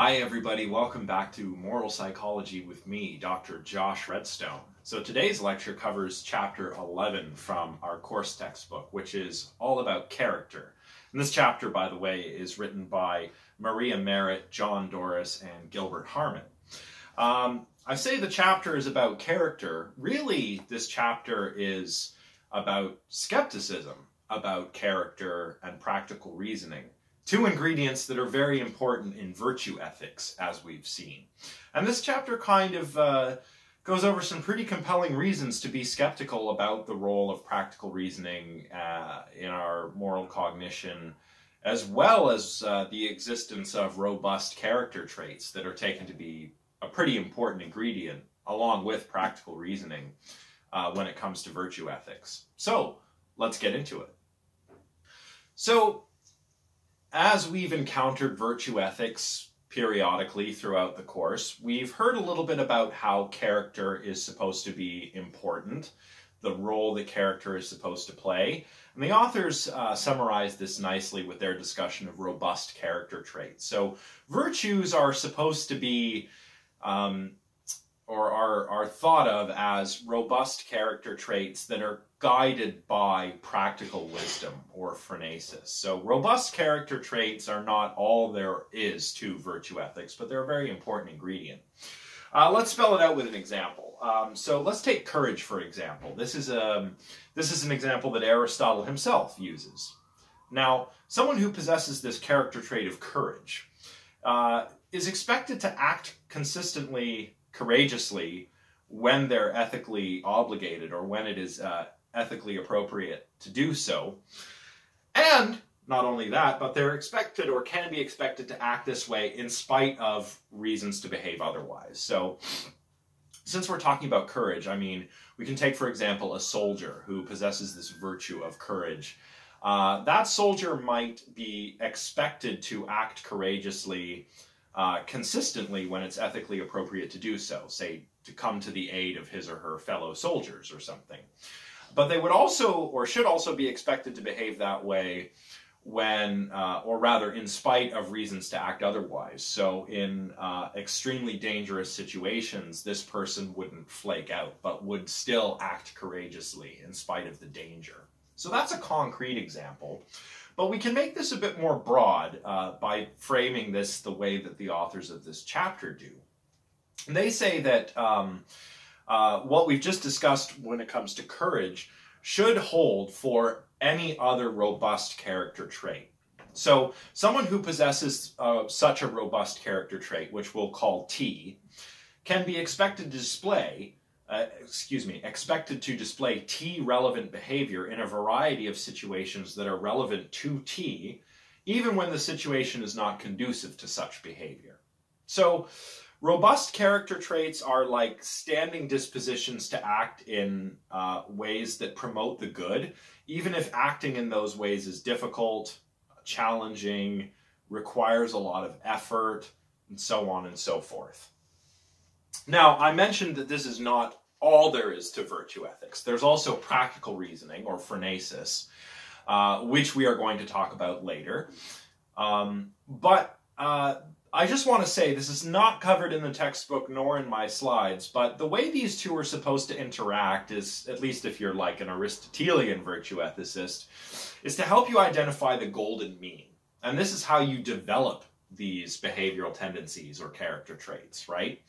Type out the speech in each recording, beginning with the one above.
Hi, everybody. Welcome back to Moral Psychology with me, Dr. Josh Redstone. So, today's lecture covers chapter 11 from our course textbook, which is all about character. And this chapter, by the way, is written by Maria Merritt, John Doris, and Gilbert Harman. Um, I say the chapter is about character. Really, this chapter is about skepticism about character and practical reasoning. Two ingredients that are very important in virtue ethics, as we've seen. And this chapter kind of uh, goes over some pretty compelling reasons to be skeptical about the role of practical reasoning uh, in our moral cognition, as well as uh, the existence of robust character traits that are taken to be a pretty important ingredient, along with practical reasoning, uh, when it comes to virtue ethics. So, let's get into it. So, as we've encountered virtue ethics periodically throughout the course, we've heard a little bit about how character is supposed to be important, the role that character is supposed to play. And the authors uh, summarize this nicely with their discussion of robust character traits. So, virtues are supposed to be um, or are, are thought of as robust character traits that are guided by practical wisdom or phronesis. So, robust character traits are not all there is to virtue ethics, but they're a very important ingredient. Uh, let's spell it out with an example. Um, so let's take courage for example. This is a um, this is an example that Aristotle himself uses. Now, someone who possesses this character trait of courage uh, is expected to act consistently courageously when they're ethically obligated or when it is uh, ethically appropriate to do so. And not only that, but they're expected or can be expected to act this way in spite of reasons to behave otherwise. So, since we're talking about courage, I mean, we can take, for example, a soldier who possesses this virtue of courage. Uh, that soldier might be expected to act courageously uh, consistently when it's ethically appropriate to do so, say to come to the aid of his or her fellow soldiers or something. But they would also, or should also, be expected to behave that way when, uh, or rather, in spite of reasons to act otherwise. So, in uh, extremely dangerous situations, this person wouldn't flake out, but would still act courageously in spite of the danger. So, that's a concrete example. But we can make this a bit more broad uh, by framing this the way that the authors of this chapter do. And they say that um, uh, what we've just discussed when it comes to courage should hold for any other robust character trait. So, someone who possesses uh, such a robust character trait, which we'll call T, can be expected to display uh, excuse me, expected to display T relevant behavior in a variety of situations that are relevant to T, even when the situation is not conducive to such behavior. So, robust character traits are like standing dispositions to act in uh, ways that promote the good, even if acting in those ways is difficult, challenging, requires a lot of effort, and so on and so forth. Now, I mentioned that this is not all there is to virtue ethics. There's also practical reasoning, or phronesis, uh, which we are going to talk about later. Um, but uh, I just want to say this is not covered in the textbook nor in my slides, but the way these two are supposed to interact is, at least if you're like an Aristotelian virtue ethicist, is to help you identify the golden mean. And this is how you develop these behavioral tendencies or character traits, right?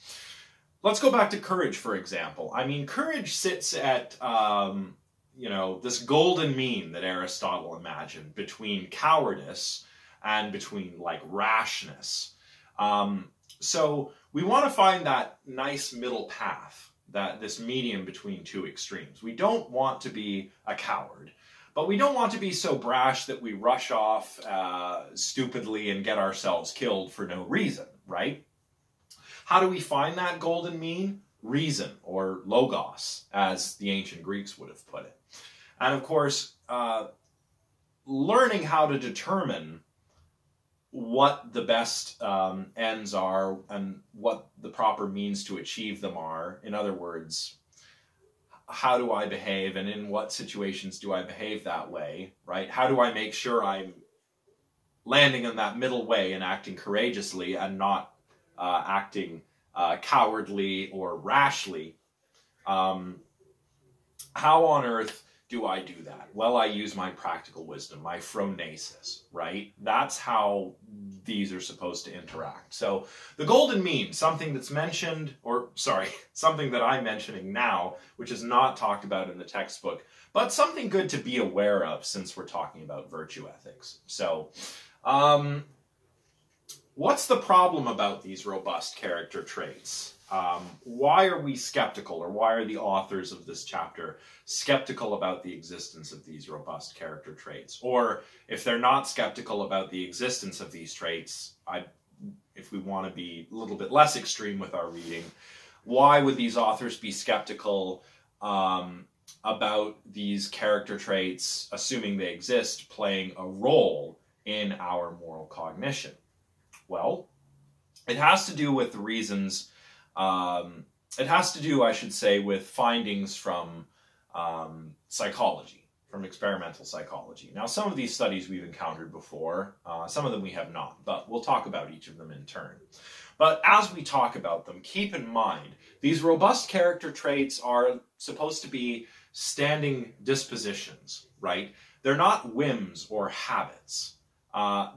Let's go back to courage, for example. I mean, courage sits at, um, you know, this golden mean that Aristotle imagined between cowardice and between, like, rashness. Um, so we want to find that nice middle path, that this medium between two extremes. We don't want to be a coward, but we don't want to be so brash that we rush off uh, stupidly and get ourselves killed for no reason, right? How do we find that golden mean? Reason, or logos, as the ancient Greeks would have put it. And of course, uh, learning how to determine what the best um, ends are and what the proper means to achieve them are. In other words, how do I behave and in what situations do I behave that way, right? How do I make sure I'm landing in that middle way and acting courageously and not uh, acting uh, cowardly or rashly. Um, how on earth do I do that? Well, I use my practical wisdom, my phronesis, right? That's how these are supposed to interact. So the golden mean, something that's mentioned, or sorry, something that I'm mentioning now, which is not talked about in the textbook, but something good to be aware of since we're talking about virtue ethics. So, um, what's the problem about these robust character traits? Um, why are we skeptical, or why are the authors of this chapter skeptical about the existence of these robust character traits? Or if they're not skeptical about the existence of these traits, I, if we want to be a little bit less extreme with our reading, why would these authors be skeptical um, about these character traits, assuming they exist, playing a role in our moral cognition? Well, it has to do with the reasons um, it has to do, I should say, with findings from um, psychology, from experimental psychology. Now, some of these studies we've encountered before, uh, some of them we have not, but we'll talk about each of them in turn. But as we talk about them, keep in mind these robust character traits are supposed to be standing dispositions, right? They're not whims or habits. Uh,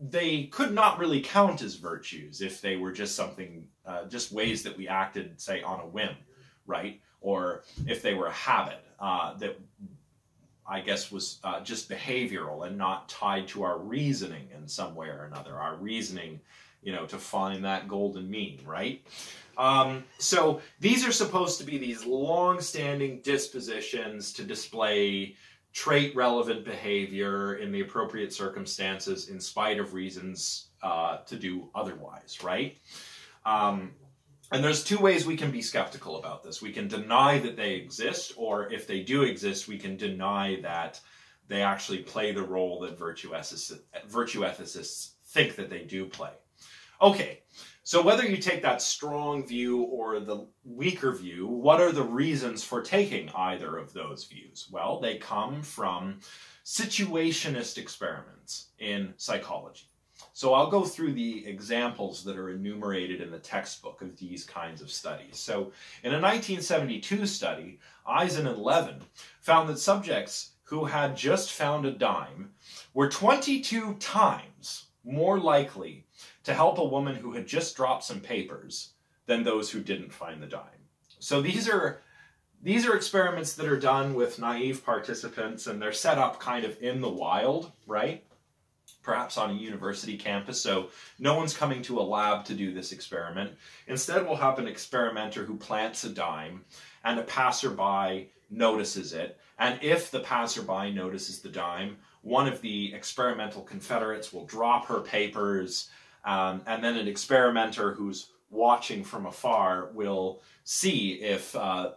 they could not really count as virtues if they were just something, uh, just ways that we acted, say, on a whim, right? Or if they were a habit uh, that I guess was uh, just behavioral and not tied to our reasoning in some way or another. Our reasoning, you know, to find that golden mean, right? Um, so these are supposed to be these long-standing dispositions to display trait relevant behavior in the appropriate circumstances in spite of reasons uh, to do otherwise, right? Um, and there's two ways we can be skeptical about this. We can deny that they exist, or if they do exist, we can deny that they actually play the role that virtue ethicists, virtue ethicists think that they do play. Okay, so whether you take that strong view or the weaker view, what are the reasons for taking either of those views? Well, they come from situationist experiments in psychology. So I'll go through the examples that are enumerated in the textbook of these kinds of studies. So in a 1972 study, Isen and Levin found that subjects who had just found a dime were 22 times more likely to help a woman who had just dropped some papers than those who didn't find the dime. So these are these are experiments that are done with naive participants and they're set up kind of in the wild, right? Perhaps on a university campus, so no one's coming to a lab to do this experiment. Instead, we'll have an experimenter who plants a dime and a passerby notices it. And if the passerby notices the dime, one of the experimental confederates will drop her papers um, and then an experimenter who's watching from afar will see if uh,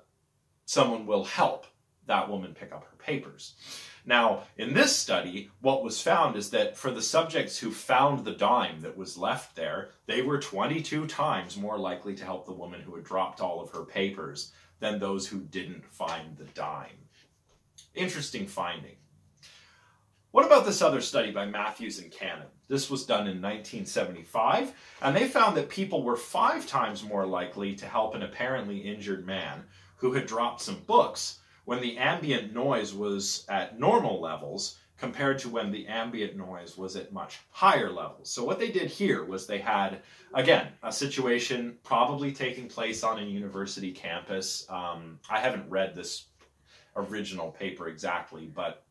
someone will help that woman pick up her papers. Now, in this study, what was found is that for the subjects who found the dime that was left there, they were 22 times more likely to help the woman who had dropped all of her papers than those who didn't find the dime. Interesting finding. What about this other study by Mathews and Canon? This was done in 1975, and they found that people were five times more likely to help an apparently injured man who had dropped some books when the ambient noise was at normal levels compared to when the ambient noise was at much higher levels. So what they did here was they had, again, a situation probably taking place on a university campus. Um, I haven't read this original paper exactly, but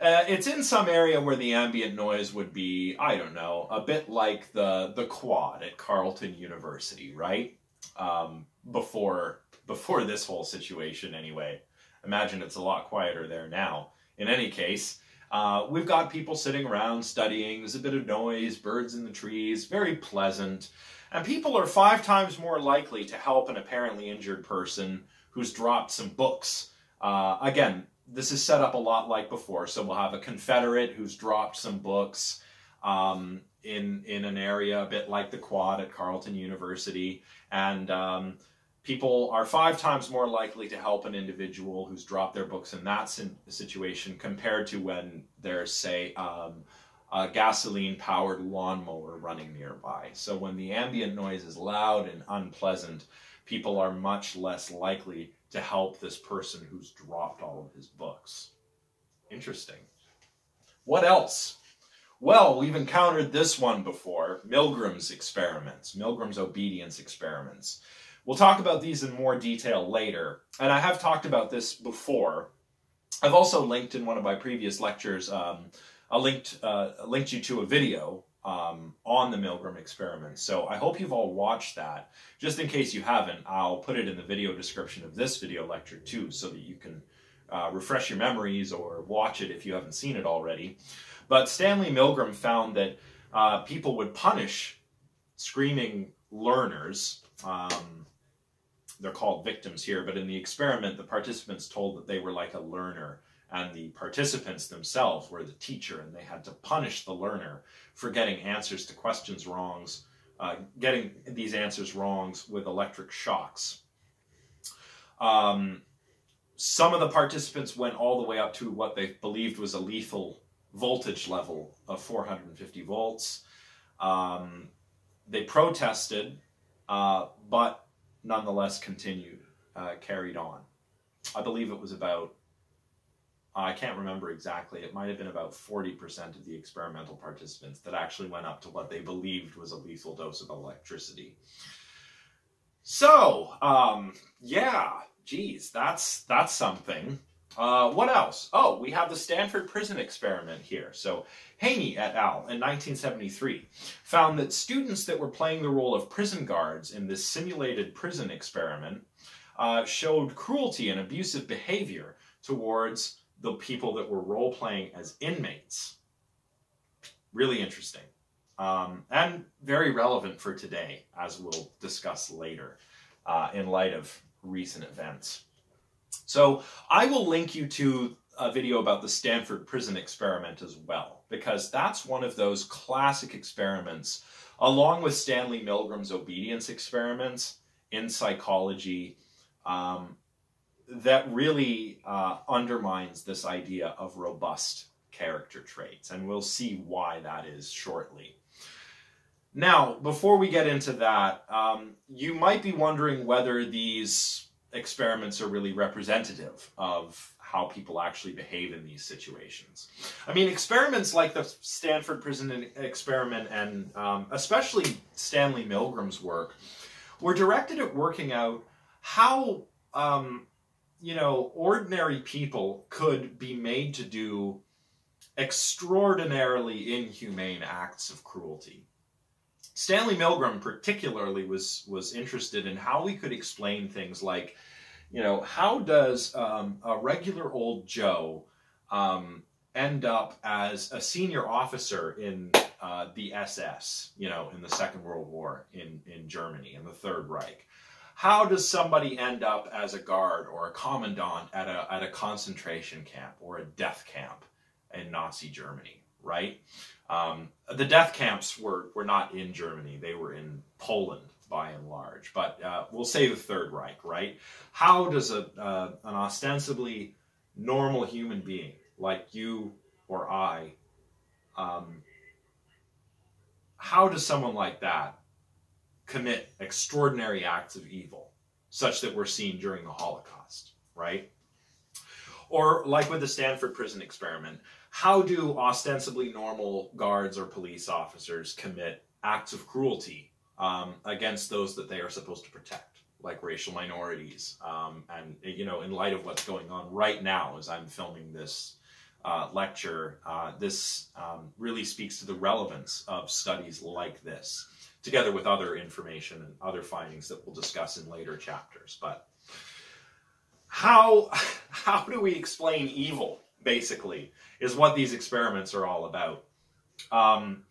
uh, it's in some area where the ambient noise would be, I don't know, a bit like the the quad at Carleton University, right? Um, before before this whole situation, anyway. Imagine it's a lot quieter there now. In any case, uh, we've got people sitting around studying. There's a bit of noise, birds in the trees, very pleasant. And people are five times more likely to help an apparently injured person who's dropped some books. Uh, again, this is set up a lot like before. So we'll have a Confederate who's dropped some books um, in in an area a bit like the Quad at Carleton University, and um, people are five times more likely to help an individual who's dropped their books in that situation compared to when there's say um, a gasoline powered lawnmower running nearby. So when the ambient noise is loud and unpleasant, people are much less likely to help this person who's dropped all of his books. Interesting. What else? Well, we've encountered this one before Milgram's experiments, Milgram's obedience experiments. We'll talk about these in more detail later, and I have talked about this before. I've also linked in one of my previous lectures, um, I linked, uh, linked you to a video on the Milgram experiment. So I hope you've all watched that. Just in case you haven't, I'll put it in the video description of this video lecture too, so that you can uh, refresh your memories or watch it if you haven't seen it already. But Stanley Milgram found that uh, people would punish screaming learners. Um, they're called victims here, but in the experiment, the participants told that they were like a learner and the participants themselves were the teacher, and they had to punish the learner for getting answers to questions wrongs, uh, getting these answers wrongs with electric shocks. Um, some of the participants went all the way up to what they believed was a lethal voltage level of 450 volts. Um, they protested, uh, but nonetheless continued, uh, carried on. I believe it was about I can't remember exactly. It might have been about 40% of the experimental participants that actually went up to what they believed was a lethal dose of electricity. So, um, yeah, geez, that's that's something. Uh, what else? Oh, we have the Stanford prison experiment here. So, Haney et al. in 1973 found that students that were playing the role of prison guards in this simulated prison experiment uh, showed cruelty and abusive behavior towards the people that were role playing as inmates. Really interesting. Um, and very relevant for today, as we'll discuss later uh, in light of recent events. So I will link you to a video about the Stanford prison experiment as well, because that's one of those classic experiments, along with Stanley Milgram's obedience experiments in psychology, um, that really uh, undermines this idea of robust character traits, and we'll see why that is shortly. Now, before we get into that, um, you might be wondering whether these experiments are really representative of how people actually behave in these situations. I mean, experiments like the Stanford Prison Experiment and um, especially Stanley Milgram's work were directed at working out how um, you know, ordinary people could be made to do extraordinarily inhumane acts of cruelty. Stanley Milgram particularly was was interested in how we could explain things like, you know, how does um, a regular old Joe um, end up as a senior officer in uh, the SS, you know, in the Second World War in in Germany in the Third Reich? How does somebody end up as a guard or a commandant at a, at a concentration camp or a death camp in Nazi Germany, right? Um, the death camps were, were not in Germany, they were in Poland by and large, but uh, we'll say the Third Reich, right? How does a, uh, an ostensibly normal human being like you or I, um, how does someone like that commit extraordinary acts of evil, such that were seen during the Holocaust, right? Or, like with the Stanford prison experiment, how do ostensibly normal guards or police officers commit acts of cruelty um, against those that they are supposed to protect, like racial minorities? Um, and, you know, in light of what's going on right now as I'm filming this uh, lecture, uh, this um, really speaks to the relevance of studies like this together with other information and other findings that we'll discuss in later chapters. But how, how do we explain evil, basically, is what these experiments are all about. Um,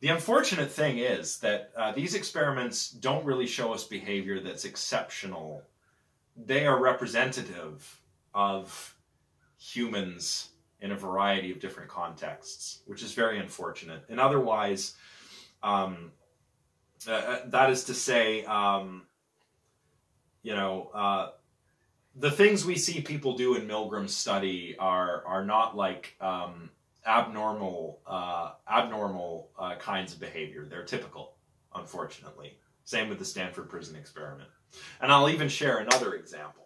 the unfortunate thing is that uh, these experiments don't really show us behavior that's exceptional. They are representative of humans in a variety of different contexts, which is very unfortunate. And otherwise, um, uh, uh, that is to say, um, you know, uh, the things we see people do in Milgram's study are are not like um, abnormal, uh, abnormal uh, kinds of behavior. They're typical, unfortunately. Same with the Stanford Prison Experiment. And I'll even share another example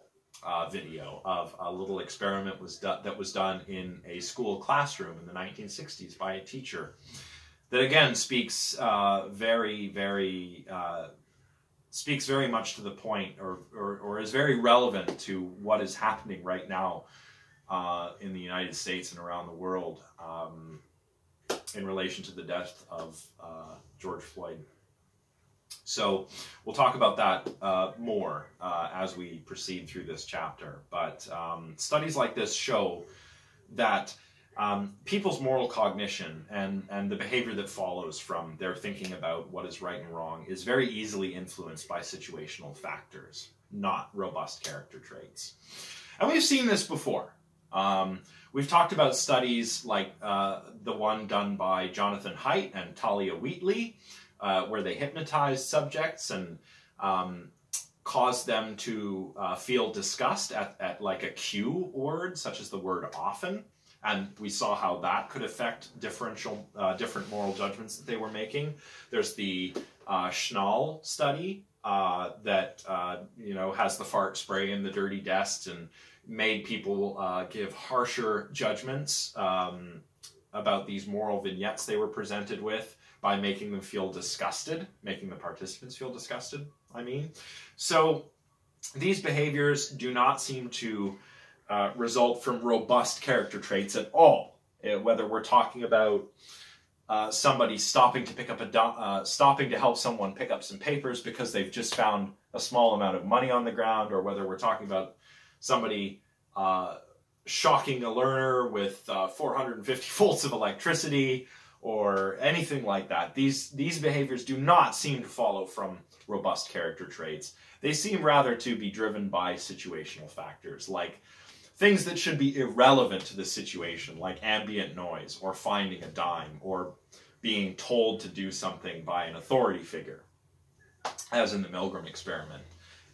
video of a little experiment was that was done in a school classroom in the 1960s by a teacher that again speaks uh, very, very uh, speaks very much to the point or, or, or, is very relevant to what is happening right now uh, in the United States and around the world um, in relation to the death of uh, George Floyd. So we'll talk about that uh, more uh, as we proceed through this chapter. But um, studies like this show that um, people's moral cognition and, and the behavior that follows from their thinking about what is right and wrong is very easily influenced by situational factors, not robust character traits. And we've seen this before. Um, we've talked about studies like uh, the one done by Jonathan Haidt and Thalia Wheatley, uh, where they hypnotized subjects and um, caused them to uh, feel disgust at, at like a cue word, such as the word often. And we saw how that could affect differential, uh, different moral judgments that they were making. There's the uh, Schnall study uh, that uh, you know has the fart spray in the dirty desk and made people uh, give harsher judgments um, about these moral vignettes they were presented with by making them feel disgusted, making the participants feel disgusted, I mean. So these behaviors do not seem to uh, result from robust character traits at all. Uh, whether we're talking about uh, somebody stopping to pick up a uh, stopping to help someone pick up some papers because they've just found a small amount of money on the ground, or whether we're talking about somebody uh, shocking a learner with uh, 450 volts of electricity, or anything like that. These, these behaviors do not seem to follow from robust character traits. They seem rather to be driven by situational factors, like things that should be irrelevant to the situation, like ambient noise, or finding a dime, or being told to do something by an authority figure, as in the Milgram experiment,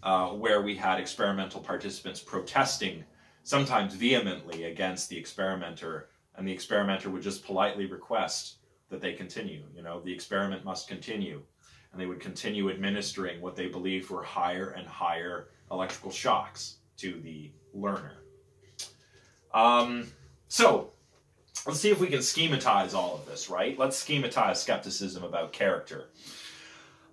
uh, where we had experimental participants protesting, sometimes vehemently, against the experimenter, and the experimenter would just politely request that they continue. You know, the experiment must continue. And they would continue administering what they believed were higher and higher electrical shocks to the learner. Um, so, let's see if we can schematize all of this, right? Let's schematize skepticism about character.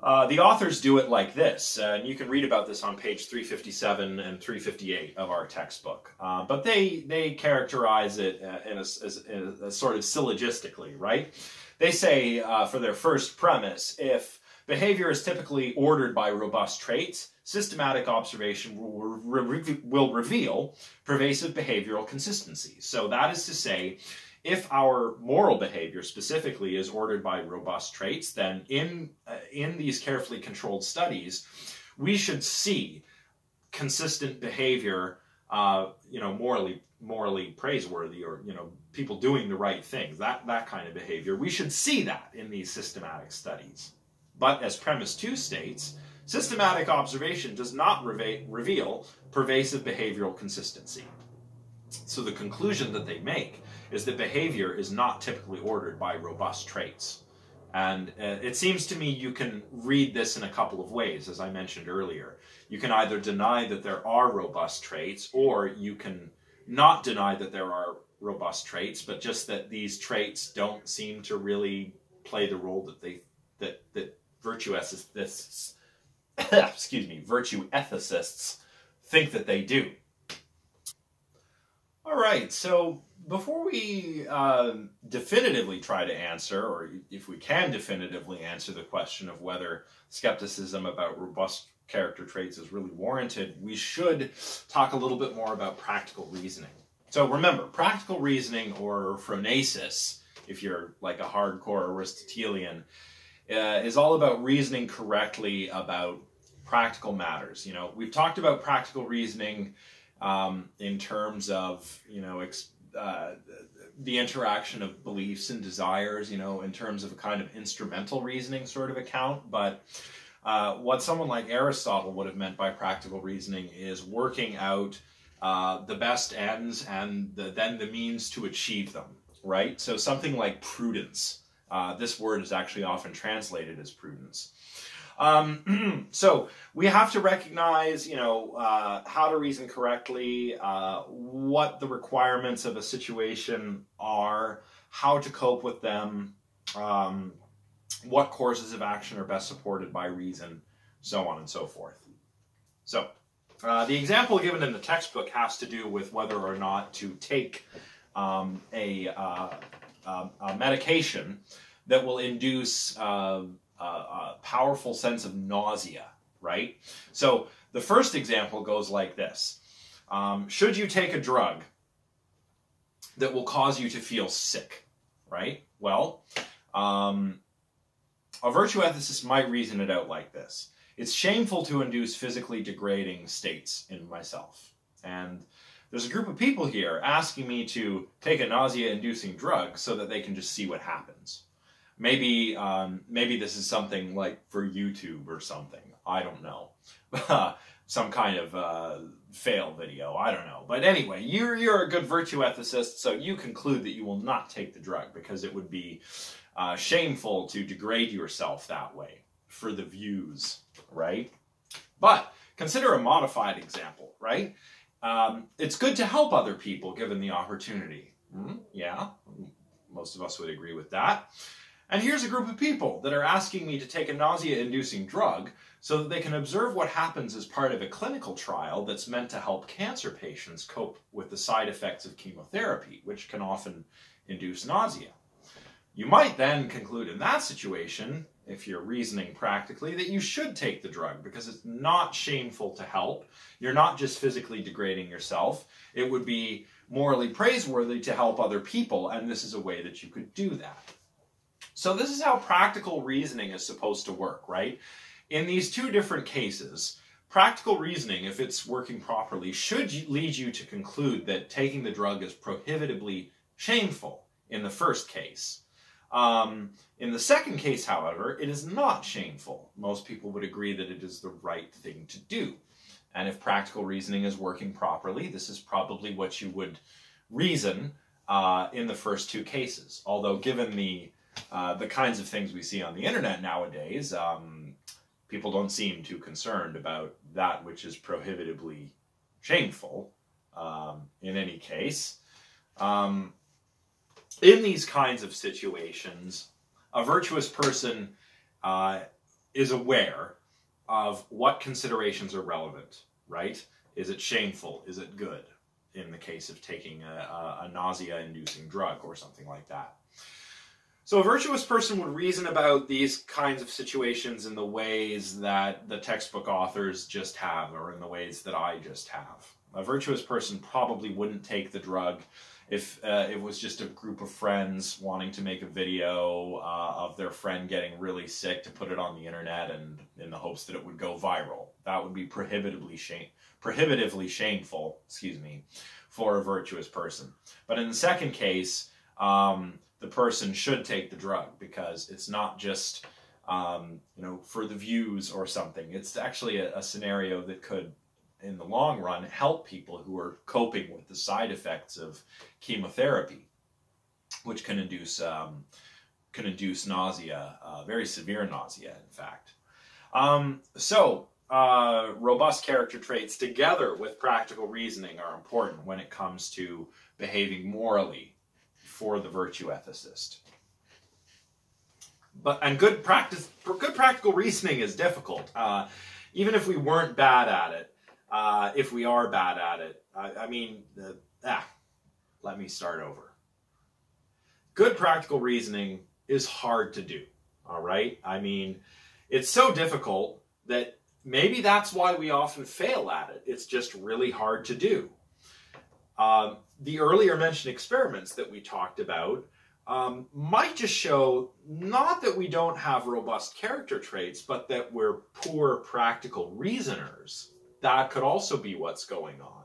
Uh, the authors do it like this, and you can read about this on page 357 and 358 of our textbook. Uh, but they they characterize it uh, in a, as, in a, sort of syllogistically, right? They say uh, for their first premise, if behavior is typically ordered by robust traits, systematic observation will, re will reveal pervasive behavioral consistency. So that is to say, if our moral behavior specifically is ordered by robust traits, then in, uh, in these carefully controlled studies, we should see consistent behavior, uh, you know, morally morally praiseworthy or you know people doing the right things that that kind of behavior we should see that in these systematic studies but as premise 2 states systematic observation does not reveal pervasive behavioral consistency. So the conclusion that they make is that behavior is not typically ordered by robust traits. And uh, it seems to me you can read this in a couple of ways as i mentioned earlier. You can either deny that there are robust traits or you can not deny that there are robust traits, but just that these traits don't seem to really play the role that they that that virtue ethicists excuse me virtue ethicists think that they do. All right, so before we uh, definitively try to answer, or if we can definitively answer the question of whether skepticism about robust character traits is really warranted, we should talk a little bit more about practical reasoning. So remember, practical reasoning or phronesis, if you're like a hardcore Aristotelian, uh, is all about reasoning correctly about practical matters. You know, we've talked about practical reasoning um, in terms of, you know, uh, the interaction of beliefs and desires, you know, in terms of a kind of instrumental reasoning sort of account, but uh, what someone like Aristotle would have meant by practical reasoning is working out uh, the best ends and the, then the means to achieve them, right? So something like prudence. Uh, this word is actually often translated as prudence. Um, so we have to recognize, you know, uh, how to reason correctly, uh, what the requirements of a situation are, how to cope with them, um, what courses of action are best supported by reason, so on and so forth. So uh, the example given in the textbook has to do with whether or not to take um, a, uh, um, a, medication that will induce a, powerful sense of nausea, right? So the first example goes like this. Um, should you take a drug that will cause you to feel sick, right? Well, um, a virtue ethicist might reason it out like this. It's shameful to induce physically degrading states in myself. And there's a group of people here asking me to take a nausea-inducing drug so that they can just see what happens. Maybe um, maybe this is something like for YouTube or something. I don't know. Some kind of uh, fail video. I don't know. But anyway, you're you're a good virtue ethicist, so you conclude that you will not take the drug because it would be uh, shameful to degrade yourself that way for the views, right? But consider a modified example, right? Um, it's good to help other people given the opportunity. Mm, yeah, most of us would agree with that. And here's a group of people that are asking me to take a nausea-inducing drug so that they can observe what happens as part of a clinical trial that's meant to help cancer patients cope with the side effects of chemotherapy, which can often induce nausea. You might then conclude in that situation, if you're reasoning practically, that you should take the drug because it's not shameful to help. You're not just physically degrading yourself. It would be morally praiseworthy to help other people, and this is a way that you could do that. So this is how practical reasoning is supposed to work, right? In these two different cases, practical reasoning, if it's working properly, should lead you to conclude that taking the drug is prohibitively shameful in the first case. Um, in the second case, however, it is not shameful. Most people would agree that it is the right thing to do. And if practical reasoning is working properly, this is probably what you would reason uh, in the first two cases. Although given the uh, the kinds of things we see on the internet nowadays, um, people don't seem too concerned about that which is prohibitively shameful um, in any case. Um, in these kinds of situations, a virtuous person uh, is aware of what considerations are relevant, right? Is it shameful? Is it good? In the case of taking a, a, a nausea inducing drug or something like that. So a virtuous person would reason about these kinds of situations in the ways that the textbook authors just have, or in the ways that I just have. A virtuous person probably wouldn't take the drug if uh, it was just a group of friends wanting to make a video uh, of their friend getting really sick to put it on the internet and in the hopes that it would go viral. That would be prohibitively shame prohibitively shameful, excuse me, for a virtuous person. But in the second case, um, the person should take the drug because it's not just um, you know for the views or something. It's actually a, a, scenario that could, in the long run, help people who are coping with the side effects of chemotherapy, which can induce um, can induce nausea, uh, very severe nausea, in fact. Um, so. Uh, robust character traits together with practical reasoning are important when it comes to behaving morally for the virtue ethicist. But and good practice, good practical reasoning is difficult. Uh, even if we weren't bad at it, uh, if we are bad at it, I, I mean, uh, ah, let me start over. Good practical reasoning is hard to do. All right, I mean, it's so difficult that maybe that's why we often fail at it. It's just really hard to do. Um, the earlier mentioned experiments that we talked about um, might just show not that we don't have robust character traits, but that we're poor practical reasoners. That could also be what's going on.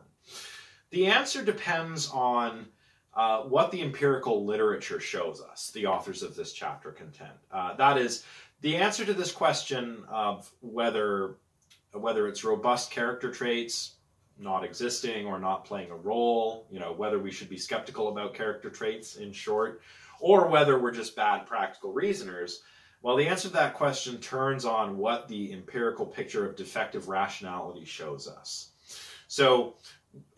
The answer depends on uh, what the empirical literature shows us, the authors of this chapter contend. Uh, that is, the answer to this question of whether, whether it's robust character traits not existing or not playing a role, you know, whether we should be skeptical about character traits in short, or whether we're just bad practical reasoners, well, the answer to that question turns on what the empirical picture of defective rationality shows us. So,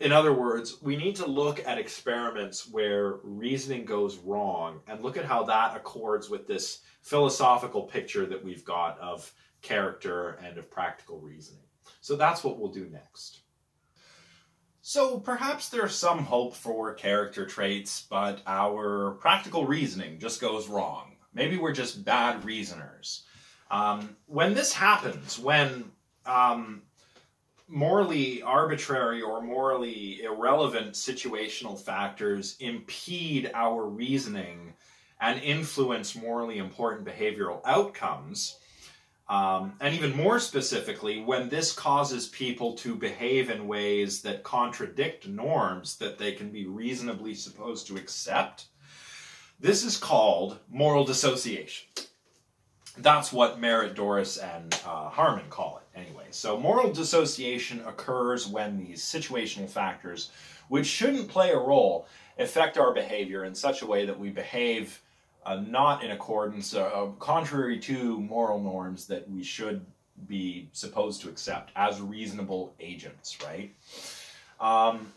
in other words, we need to look at experiments where reasoning goes wrong and look at how that accords with this philosophical picture that we've got of character and of practical reasoning. So that's what we'll do next. So perhaps there's some hope for character traits, but our practical reasoning just goes wrong. Maybe we're just bad reasoners. Um, when this happens, when um, morally arbitrary or morally irrelevant situational factors impede our reasoning and influence morally important behavioral outcomes, um, and even more specifically, when this causes people to behave in ways that contradict norms that they can be reasonably supposed to accept, this is called moral dissociation. That's what Merritt, Doris, and uh, Harman call it, anyway. So, moral dissociation occurs when these situational factors, which shouldn't play a role, affect our behavior in such a way that we behave uh, not in accordance, uh, uh, contrary to moral norms that we should be supposed to accept as reasonable agents, right? Um,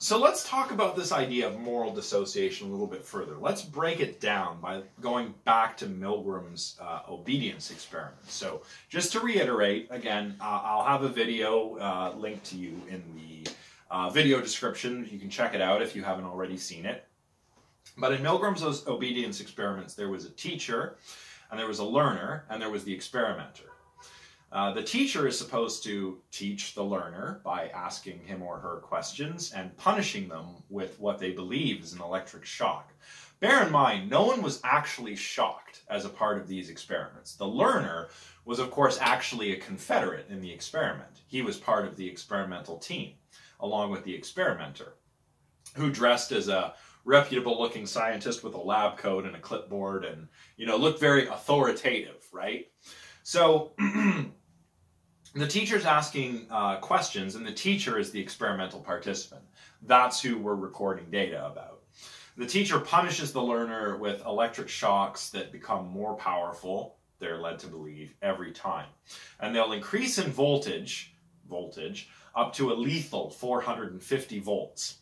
so let's talk about this idea of moral dissociation a little bit further. Let's break it down by going back to Milgram's uh, obedience experiment. So just to reiterate, again, uh, I'll have a video uh, linked to you in the video description. You can check it out if you haven't already seen it. But in Milgram's obedience experiments, there was a teacher, and there was a learner, and there was the experimenter. Uh, the teacher is supposed to teach the learner by asking him or her questions and punishing them with what they believe is an electric shock. Bear in mind, no one was actually shocked as a part of these experiments. The learner was, of course, actually a Confederate in the experiment. He was part of the experimental team, along with the experimenter, who dressed as a reputable looking scientist with a lab coat and a clipboard and, you know, looked very authoritative, right? So the teacher's asking uh, questions, and the teacher is the experimental participant. That's who we're recording data about. The teacher punishes the learner with electric shocks that become more powerful, they're led to believe, every time. And they'll increase in voltage, voltage, up to a lethal 450 volts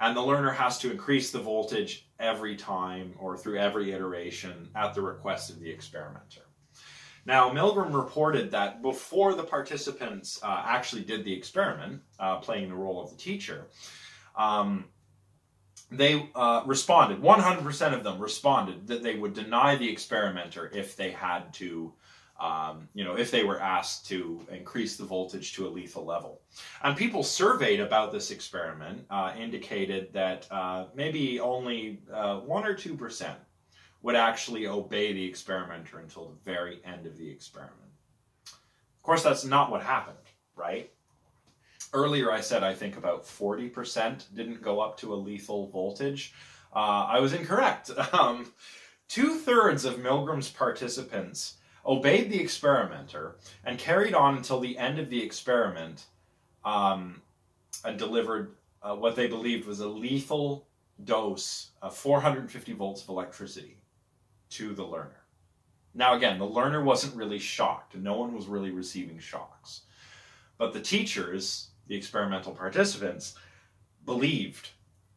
and the learner has to increase the voltage every time or through every iteration at the request of the experimenter. Now, Milgram reported that before the participants uh, actually did the experiment, uh, playing the role of the teacher, um, they uh, responded, 100% of them responded that they would deny the experimenter if they had to um, you know, if they were asked to increase the voltage to a lethal level. And people surveyed about this experiment uh, indicated that uh, maybe only uh, 1 or 2% would actually obey the experimenter until the very end of the experiment. Of course, that's not what happened, right? Earlier, I said I think about 40% didn't go up to a lethal voltage. Uh, I was incorrect. Um, Two thirds of Milgram's participants obeyed the experimenter, and carried on until the end of the experiment um, and delivered uh, what they believed was a lethal dose of 450 volts of electricity to the learner. Now, again, the learner wasn't really shocked. and No one was really receiving shocks. But the teachers, the experimental participants, believed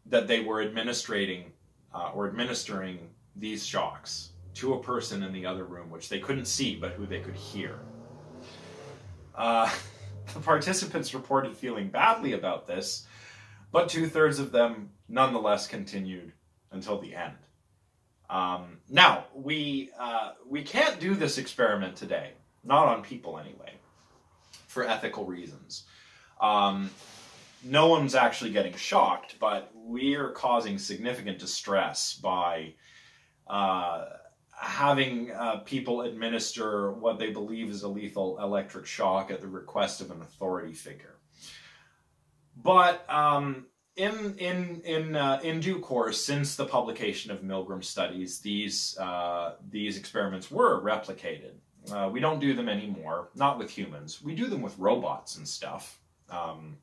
that they were administrating uh, or administering these shocks to a person in the other room, which they couldn't see but who they could hear. Uh, the participants reported feeling badly about this, but two thirds of them nonetheless continued until the end. Um, now we uh, we can't do this experiment today, not on people anyway, for ethical reasons. Um, no one's actually getting shocked, but we are causing significant distress by uh, having uh, people administer what they believe is a lethal electric shock at the request of an authority figure. But um, in in in uh, in due course, since the publication of Milgram studies, these uh, these experiments were replicated. Uh, we don't do them anymore, not with humans. We do them with robots and stuff. Um,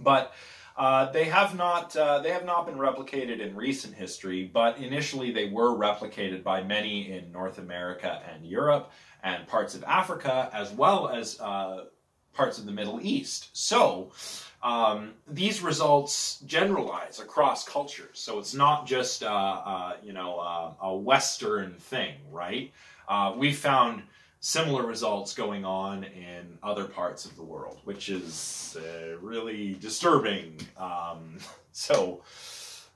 But uh, they have not uh, they have not been replicated in recent history, but initially they were replicated by many in North America and Europe and parts of Africa, as well as uh, parts of the Middle East. So um, these results generalize across cultures. So it's not just uh, uh, you know a Western thing, right? we found similar results going on in other parts of the world, which is uh, really disturbing. Um, so,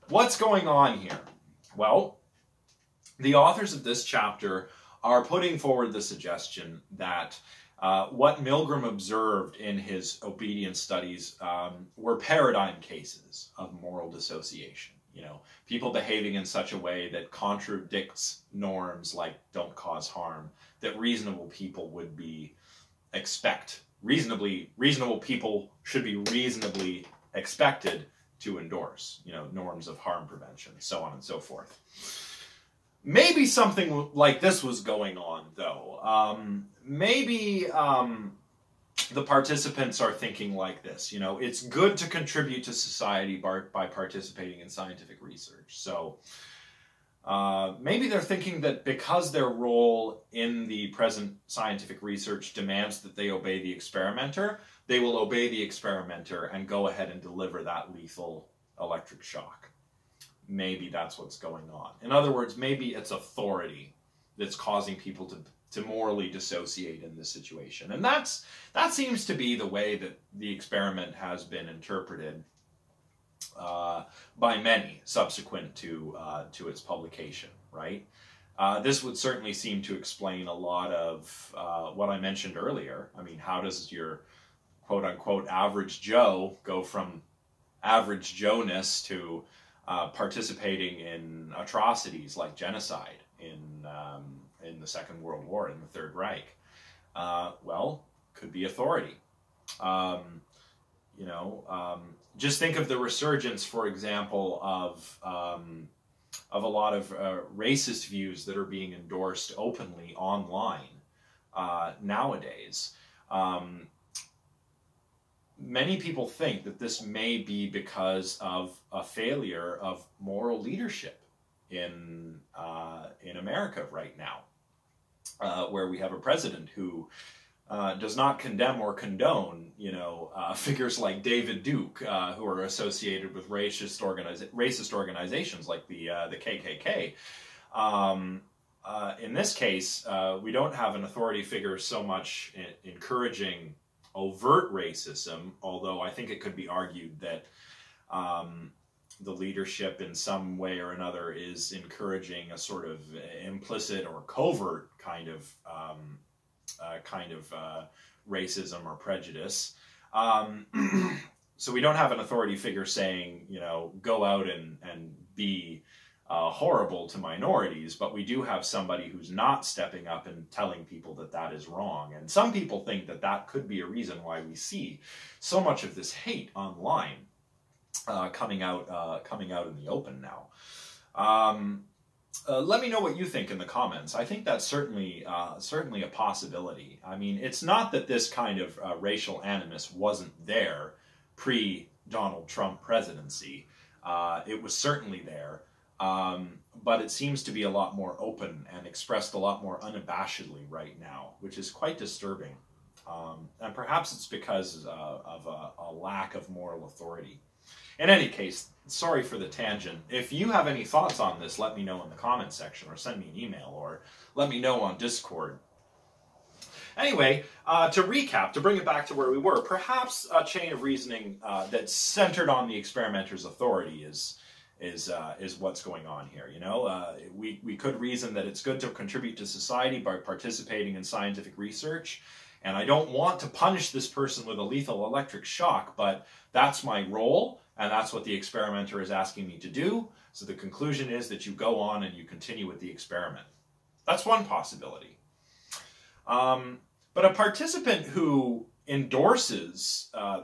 what's going on here? Well, the authors of this chapter are putting forward the suggestion that uh, what Milgram observed in his obedience studies um, were paradigm cases of moral dissociation. You know, people behaving in such a way that contradicts norms like don't cause harm that reasonable people would be expect reasonably reasonable people should be reasonably expected to endorse you know norms of harm prevention so on and so forth. Maybe something like this was going on though. Um, maybe um, the participants are thinking like this you know it's good to contribute to society by, by participating in scientific research so uh, maybe they're thinking that because their role in the present scientific research demands that they obey the experimenter, they will obey the experimenter and go ahead and deliver that lethal electric shock. Maybe that's what's going on. In other words, maybe it's authority that's causing people to to morally dissociate in this situation. And that's that seems to be the way that the experiment has been interpreted uh, by many subsequent to uh, to its publication. Right. Uh, this would certainly seem to explain a lot of uh, what I mentioned earlier. I mean, how does your quote unquote average Joe go from average Jonas to uh, participating in atrocities like genocide in um, in the Second World War in the Third Reich? Uh, well, could be authority. Um, you know, um, just think of the resurgence, for example, of um, of a lot of uh, racist views that are being endorsed openly online uh, nowadays. Um, many people think that this may be because of a failure of moral leadership in uh, in America right now, uh, where we have a president who uh, does not condemn or condone, you know, uh, figures like David Duke, uh, who are associated with racist, organiza- racist organizations like the uh, the KKK. Um, uh, in this case, we don't have an authority figure so much in- encouraging overt racism, although I think it could be argued that um, the leadership in some way or another is encouraging a sort of implicit or covert kind of um, uh, kind of uh, racism or prejudice. Um, so we don't have an authority figure saying, you know, go out and, and be uh, horrible to minorities, but we do have somebody who's not stepping up and telling people that that is wrong. And some people think that that could be a reason why we see so much of this hate online uh, coming out uh, coming out in the open now. Um, uh, let me know what you think in the comments. I think that's certainly uh, certainly a possibility. I mean, it's not that this kind of uh, racial animus wasn't there pre Donald Trump presidency. Uh, it was certainly there, um, but it seems to be a lot more open and expressed a lot more unabashedly right now, which is quite disturbing. Um, and perhaps it's because of a, a lack of moral authority. In any case, sorry for the tangent. If you have any thoughts on this, let me know in the comment section or send me an email or let me know on Discord. Anyway, uh, to recap, to bring it back to where we were, perhaps a chain of reasoning uh, that's centered on the experimenter's authority is is uh, is what's going on here. You know, uh, we we could reason that it's good to contribute to society by participating in scientific research, and I don't want to punish this person with a lethal electric shock, but that's my role, and that's what the experimenter is asking me to do. So the conclusion is that you go on and you continue with the experiment. That's one possibility. Um, but a participant who endorses uh,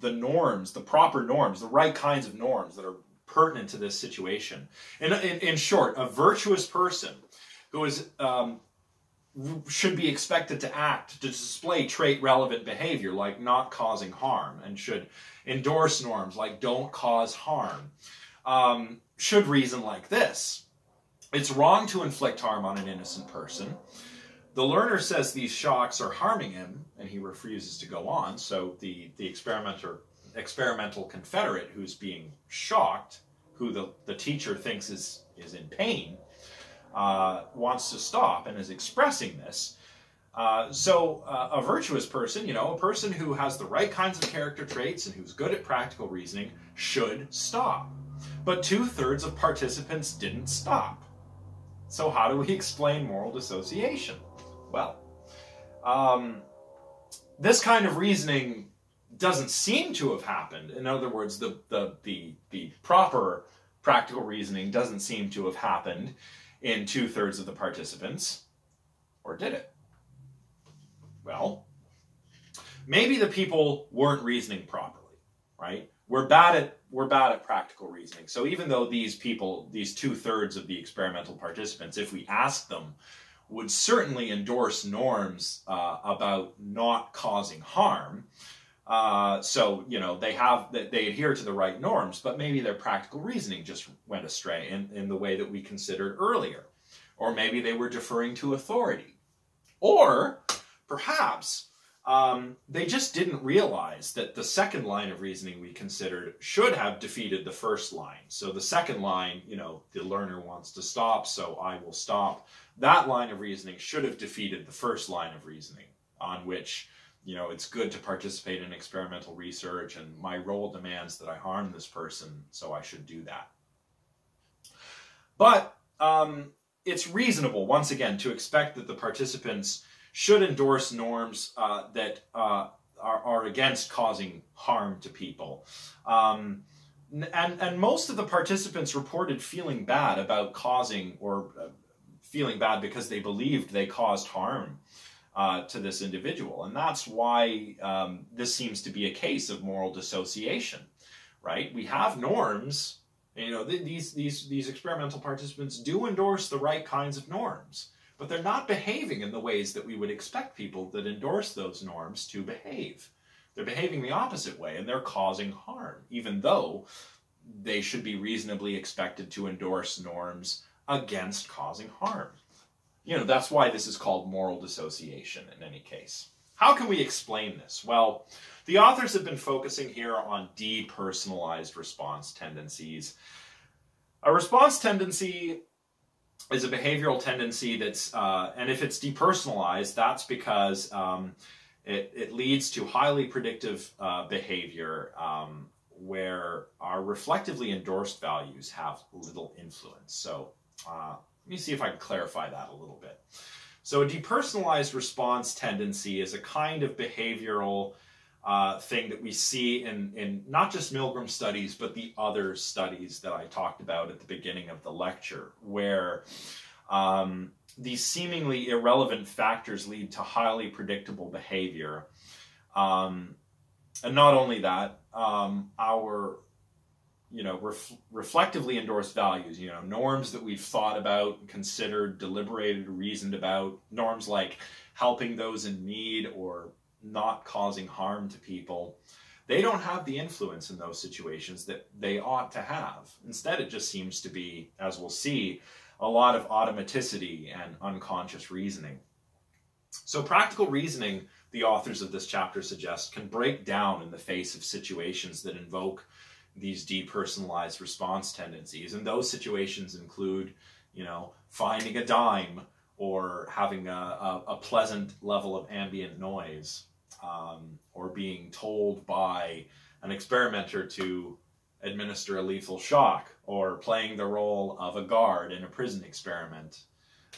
the norms, the proper norms, the right kinds of norms that are pertinent to this situation, in, in, in short, a virtuous person who is um, should be expected to act to display trait relevant behavior like not causing harm and should endorse norms like don't cause harm. Um, should reason like this. It's wrong to inflict harm on an innocent person. The learner says these shocks are harming him and he refuses to go on so the, the experimenter experimental confederate who's being shocked who the, the teacher thinks is, is in pain uh, wants to stop and is expressing this. Uh, so uh, a virtuous person, you know, a person who has the right kinds of character traits and who's good at practical reasoning should stop. But two-thirds of participants didn't stop. So how do we explain moral dissociation? Well, um, this kind of reasoning doesn't seem to have happened. In other words, the, the, the, the proper practical reasoning doesn't seem to have happened in two thirds of the participants, or did it? Well, maybe the people weren't reasoning properly, right? We're bad at we're bad at practical reasoning. So even though these people, these two thirds of the experimental participants, if we asked them, would certainly endorse norms uh, about not causing harm, uh, so you know they have that they adhere to the right norms, but maybe their practical reasoning just went astray in, in the way that we considered earlier, or maybe they were deferring to authority, or perhaps um, they just didn't realize that the second line of reasoning we considered should have defeated the first line. So the second line, you know, the learner wants to stop, so I will stop. That line of reasoning should have defeated the first line of reasoning on which you know, it's good to participate in experimental research and my role demands that I harm this person, so I should do that. But um, it's reasonable, once again, to expect that the participants should endorse norms uh, that uh, are, are, against causing harm to people. Um, and, and most of the participants reported feeling bad about causing or uh, feeling bad because they believed they caused harm uh, to this individual. And that's why um, this seems to be a case of moral dissociation, right? We have norms. You know, th- these, these, these experimental participants do endorse the right kinds of norms, but they're not behaving in the ways that we would expect people that endorse those norms to behave. They're behaving the opposite way and they're causing harm, even though they should be reasonably expected to endorse norms against causing harm you know, that's why this is called moral dissociation in any case. How can we explain this? Well, the authors have been focusing here on depersonalized response tendencies. A response tendency is a behavioral tendency that's, uh, and if it's depersonalized, that's because um, it, it, leads to highly predictive uh, behavior um, where our reflectively endorsed values have little influence. So, uh, let me see if I can clarify that a little bit. So a depersonalized response tendency is a kind of behavioral uh, thing that we see in, in not just Milgram studies, but the other studies that I talked about at the beginning of the lecture, where um, these seemingly irrelevant factors lead to highly predictable behavior. Um, and not only that, um, our you know, ref- reflectively endorsed values, you know, norms that we've thought about, considered, deliberated, reasoned about, norms like helping those in need or not causing harm to people, they don't have the influence in those situations that they ought to have. Instead, it just seems to be, as we'll see, a lot of automaticity and unconscious reasoning. So, practical reasoning, the authors of this chapter suggest, can break down in the face of situations that invoke these depersonalized response tendencies. And those situations include, you know, finding a dime or having a, a, a pleasant level of ambient noise um, or being told by an experimenter to administer a lethal shock or playing the role of a guard in a prison experiment.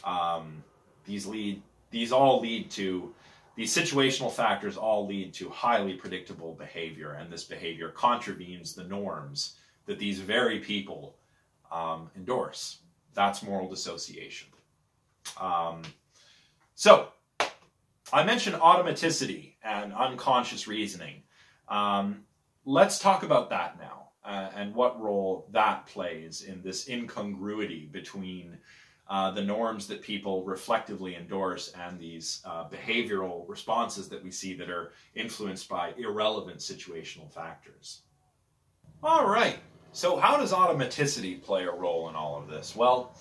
Um, these lead, these all lead to these situational factors all lead to highly predictable behavior, and this behavior contravenes the norms that these very people um, endorse. That's moral dissociation. Um, so, I mentioned automaticity and unconscious reasoning. Um, let's talk about that now uh, and what role that plays in this incongruity between uh, the norms that people reflectively endorse and these uh, behavioral responses that we see that are influenced by irrelevant situational factors. All right, so how does automaticity play a role in all of this? Well,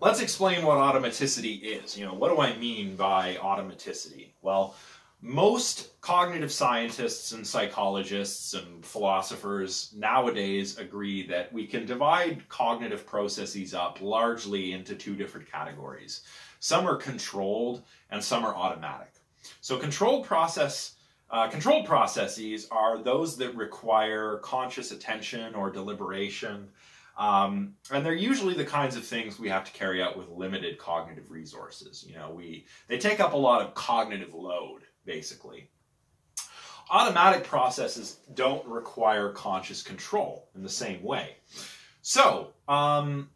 let's explain what automaticity is. You know, what do I mean by automaticity? Well, most cognitive scientists and psychologists and philosophers nowadays agree that we can divide cognitive processes up largely into two different categories. Some are controlled and some are automatic. So controlled process uh, controlled processes are those that require conscious attention or deliberation, um, and they're usually the kinds of things we have to carry out with limited cognitive resources. You know, we they take up a lot of cognitive load basically. Automatic processes don't require conscious control in the same way. So, um,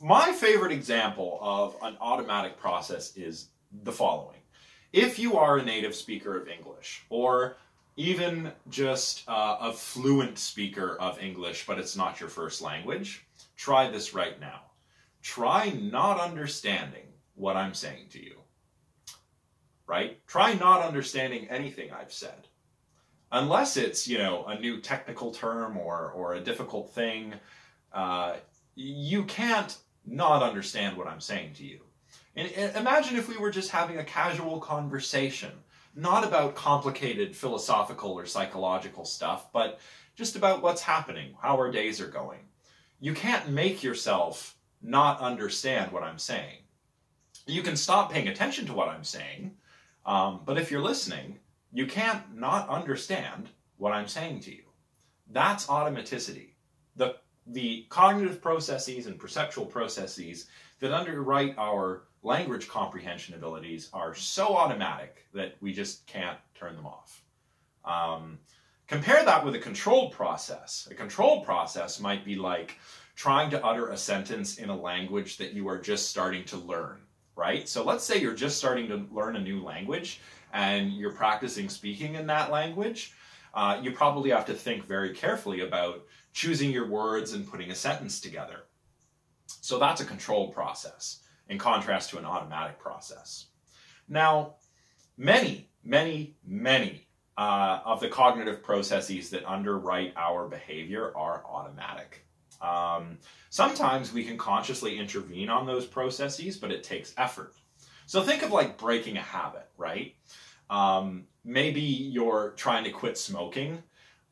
my favorite example of an automatic process is the following. If you are a native speaker of English, or even just uh, a fluent speaker of English, but it's not your first language, try this right now. Try not understanding what I'm saying to you right? Try not understanding anything I've said. Unless it's, you know, a new technical term or, or a difficult thing, uh, you can't not understand what I'm saying to you. And, and imagine if we were just having a casual conversation, not about complicated philosophical or psychological stuff, but just about what's happening, how our days are going. You can't make yourself not understand what I'm saying. You can stop paying attention to what I'm saying, um, but if you're listening, you can't not understand what I'm saying to you. That's automaticity. The, the cognitive processes and perceptual processes that underwrite our language comprehension abilities are so automatic that we just can't turn them off. Um, compare that with a controlled process. A controlled process might be like trying to utter a sentence in a language that you are just starting to learn right? So let's say you're just starting to learn a new language and you're practicing speaking in that language. Uh, you probably have to think very carefully about choosing your words and putting a sentence together. So that's a controlled process in contrast to an automatic process. Now, many, many, many uh, of the cognitive processes that underwrite our behavior are automatic. Um, sometimes we can consciously intervene on those processes, but it takes effort. So think of like breaking a habit, right? Um, maybe you're trying to quit smoking,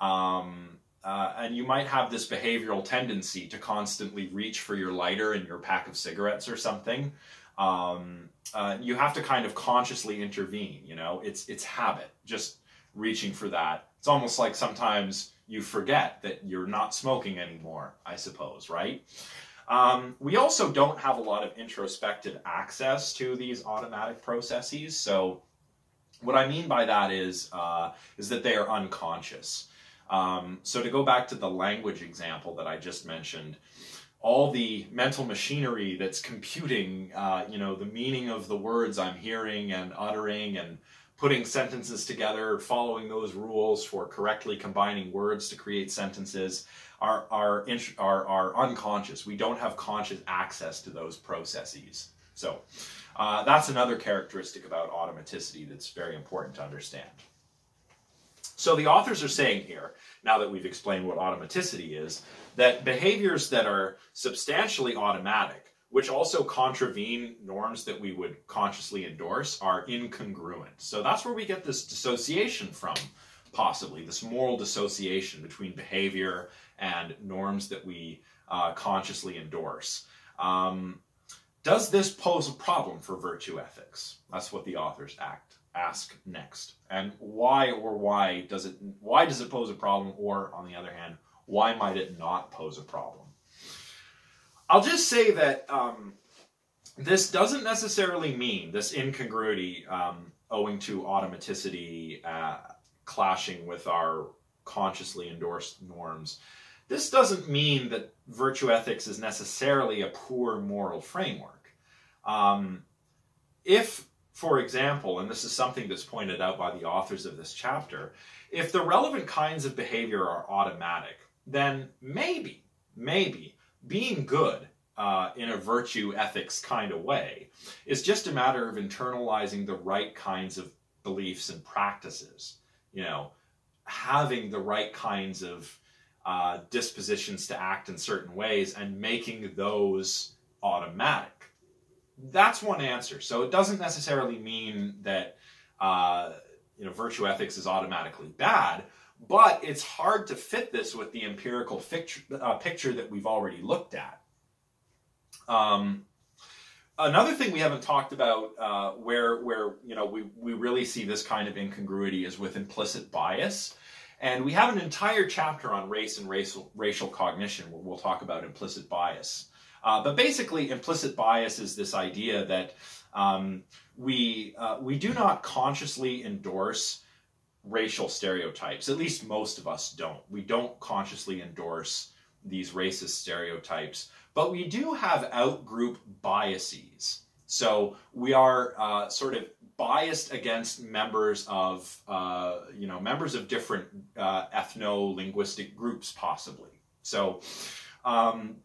um, uh, and you might have this behavioral tendency to constantly reach for your lighter and your pack of cigarettes or something. Um, uh, you have to kind of consciously intervene. You know, it's it's habit, just reaching for that. It's almost like sometimes you forget that you're not smoking anymore, I suppose, right? Um, we also don't have a lot of introspective access to these automatic processes. So what I mean by that is, uh, is that they are unconscious. Um, so to go back to the language example that I just mentioned, all the mental machinery that's computing, uh, you know, the meaning of the words I'm hearing and uttering and putting sentences together, following those rules for correctly combining words to create sentences are, are, are, are unconscious. We don't have conscious access to those processes. So uh, that's another characteristic about automaticity that's very important to understand. So the authors are saying here, now that we've explained what automaticity is, that behaviors that are substantially automatic which also contravene norms that we would consciously endorse, are incongruent. So that's where we get this dissociation from, possibly, this moral dissociation between behavior and norms that we uh, consciously endorse. Um, does this pose a problem for virtue ethics? That's what the authors act ask next. And why or why does it why does it pose a problem or on the other hand, why might it not pose a problem? I'll just say that um, this doesn't necessarily mean this incongruity um, owing to automaticity uh, clashing with our consciously endorsed norms. This doesn't mean that virtue ethics is necessarily a poor moral framework. Um, if, for example, and this is something that's pointed out by the authors of this chapter, if the relevant kinds of behavior are automatic, then maybe, maybe being good uh, in a virtue ethics kind of way. is just a matter of internalizing the right kinds of beliefs and practices. You know, having the right kinds of uh, dispositions to act in certain ways and making those automatic. That's one answer. So it doesn't necessarily mean that uh, you know virtue ethics is automatically bad, but it's hard to fit this with the empirical picture, uh, picture that we've already looked at. Um, another thing we haven't talked about uh, where where you know we, we really see this kind of incongruity is with implicit bias and we have an entire chapter on race and racial, racial cognition where we'll talk about implicit bias. Uh, but basically, implicit bias is this idea that um, we, uh, we do not consciously endorse racial stereotypes. At least most of us don't. We don't consciously endorse these racist stereotypes, but we do have outgroup biases. So we are uh, sort of biased against members of, uh, you know, members of different uh, ethno-linguistic groups, possibly. So um,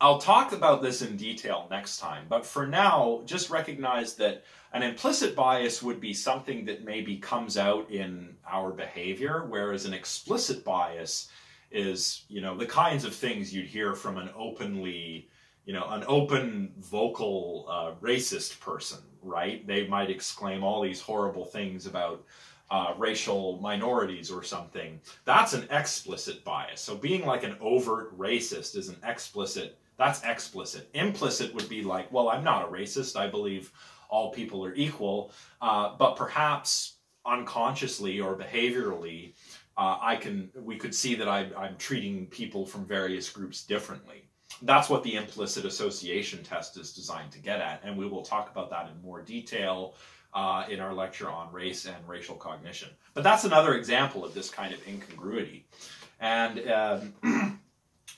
I'll talk about this in detail next time, but for now, just recognize that an implicit bias would be something that maybe comes out in our behavior, whereas an explicit bias is, you know, the kinds of things you'd hear from an openly you know, an open vocal uh, racist person, right? They might exclaim all these horrible things about uh, racial minorities or something. That's an explicit bias. So being like an overt racist is an explicit, that's explicit. Implicit would be like, well, I'm not a racist. I believe all people are equal. Uh, but perhaps unconsciously or behaviorally, uh, I can, we could see that I, I'm treating people from various groups differently that's what the implicit association test is designed to get at, and we will talk about that in more detail uh, in our lecture on race and racial cognition. But that's another example of this kind of incongruity. And um,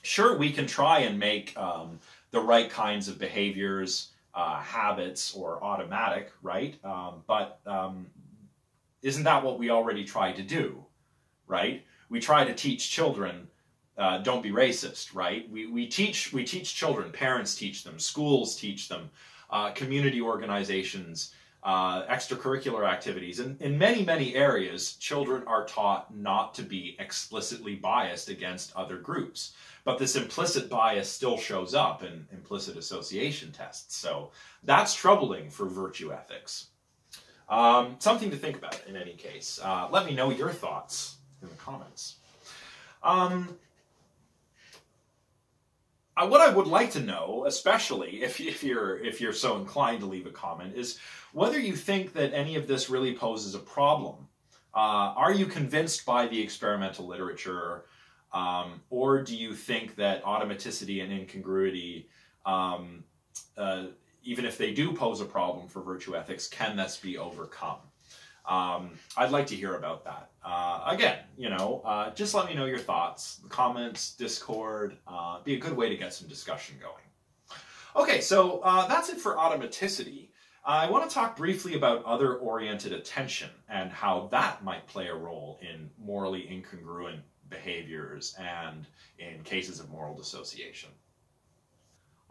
sure, we can try and make um, the right kinds of behaviors, uh, habits, or automatic, right? Um, but um, isn't that what we already try to do, right? We try to teach children uh, don't be racist, right? We, we teach we teach children, parents teach them, schools teach them, uh, community organizations, uh, extracurricular activities, and in many many areas, children are taught not to be explicitly biased against other groups. But this implicit bias still shows up in implicit association tests. So that's troubling for virtue ethics. Um, something to think about in any case. Uh, let me know your thoughts in the comments. Um, uh, what I would like to know, especially if, if you're if you're so inclined to leave a comment, is whether you think that any of this really poses a problem. Uh, are you convinced by the experimental literature, um, or do you think that automaticity and incongruity, um, uh, even if they do pose a problem for virtue ethics, can this be overcome? Um, I'd like to hear about that. Uh, again, you know, uh, just let me know your thoughts. Comments, Discord, uh, be a good way to get some discussion going. Okay, so uh, that's it for automaticity. I want to talk briefly about other-oriented attention and how that might play a role in morally incongruent behaviors and in cases of moral dissociation.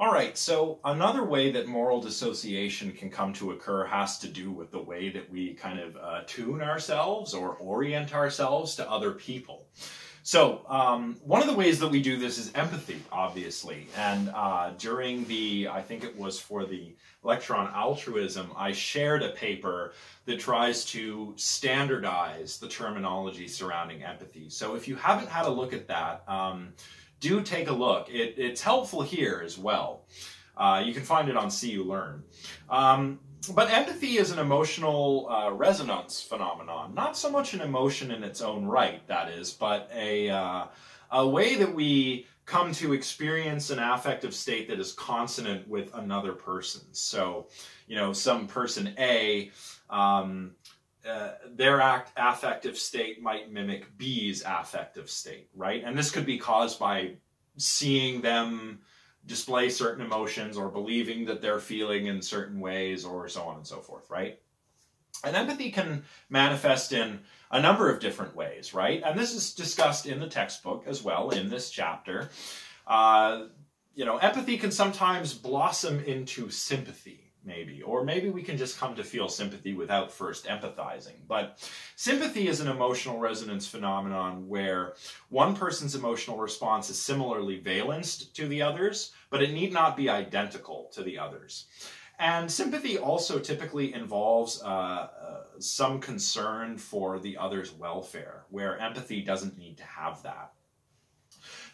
All right, so another way that moral dissociation can come to occur has to do with the way that we kind of uh, tune ourselves or orient ourselves to other people. So um, one of the ways that we do this is empathy, obviously. And uh, during the, I think it was for the lecture on altruism, I shared a paper that tries to standardize the terminology surrounding empathy. So if you haven't had a look at that, um, do take a look. It, it's helpful here as well. Uh, you can find it on cuLearn. Um, but empathy is an emotional uh, resonance phenomenon, not so much an emotion in its own right, that is, but a, uh, a way that we come to experience an affective state that is consonant with another person. So, you know, some person A um, uh, their act affective state might mimic B's affective state, right? And this could be caused by seeing them display certain emotions or believing that they're feeling in certain ways or so on and so forth, right? And empathy can manifest in a number of different ways, right? And this is discussed in the textbook as well in this chapter. Uh, you know, empathy can sometimes blossom into sympathy maybe. Or maybe we can just come to feel sympathy without first empathizing. But sympathy is an emotional resonance phenomenon where one person's emotional response is similarly valenced to the others, but it need not be identical to the others. And sympathy also typically involves uh, uh, some concern for the other's welfare, where empathy doesn't need to have that.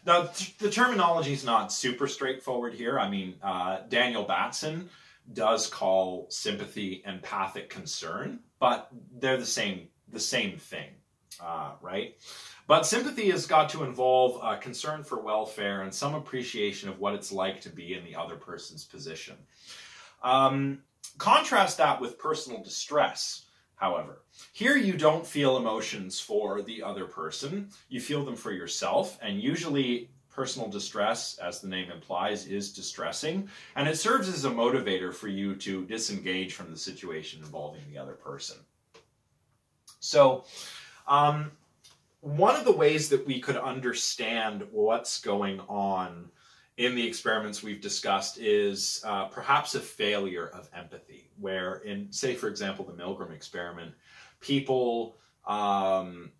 Now, the terminology is not super straightforward here. I mean, uh, Daniel Batson does call sympathy empathic concern, but they're the same the same thing, uh, right? But sympathy has got to involve a concern for welfare and some appreciation of what it's like to be in the other person's position. Um, contrast that with personal distress, however. Here you don't feel emotions for the other person, you feel them for yourself, and usually Personal distress, as the name implies, is distressing, and it serves as a motivator for you to disengage from the situation involving the other person. So, um, one of the ways that we could understand what's going on in the experiments we've discussed is uh, perhaps a failure of empathy, where, in, say, for example, the Milgram experiment, people um,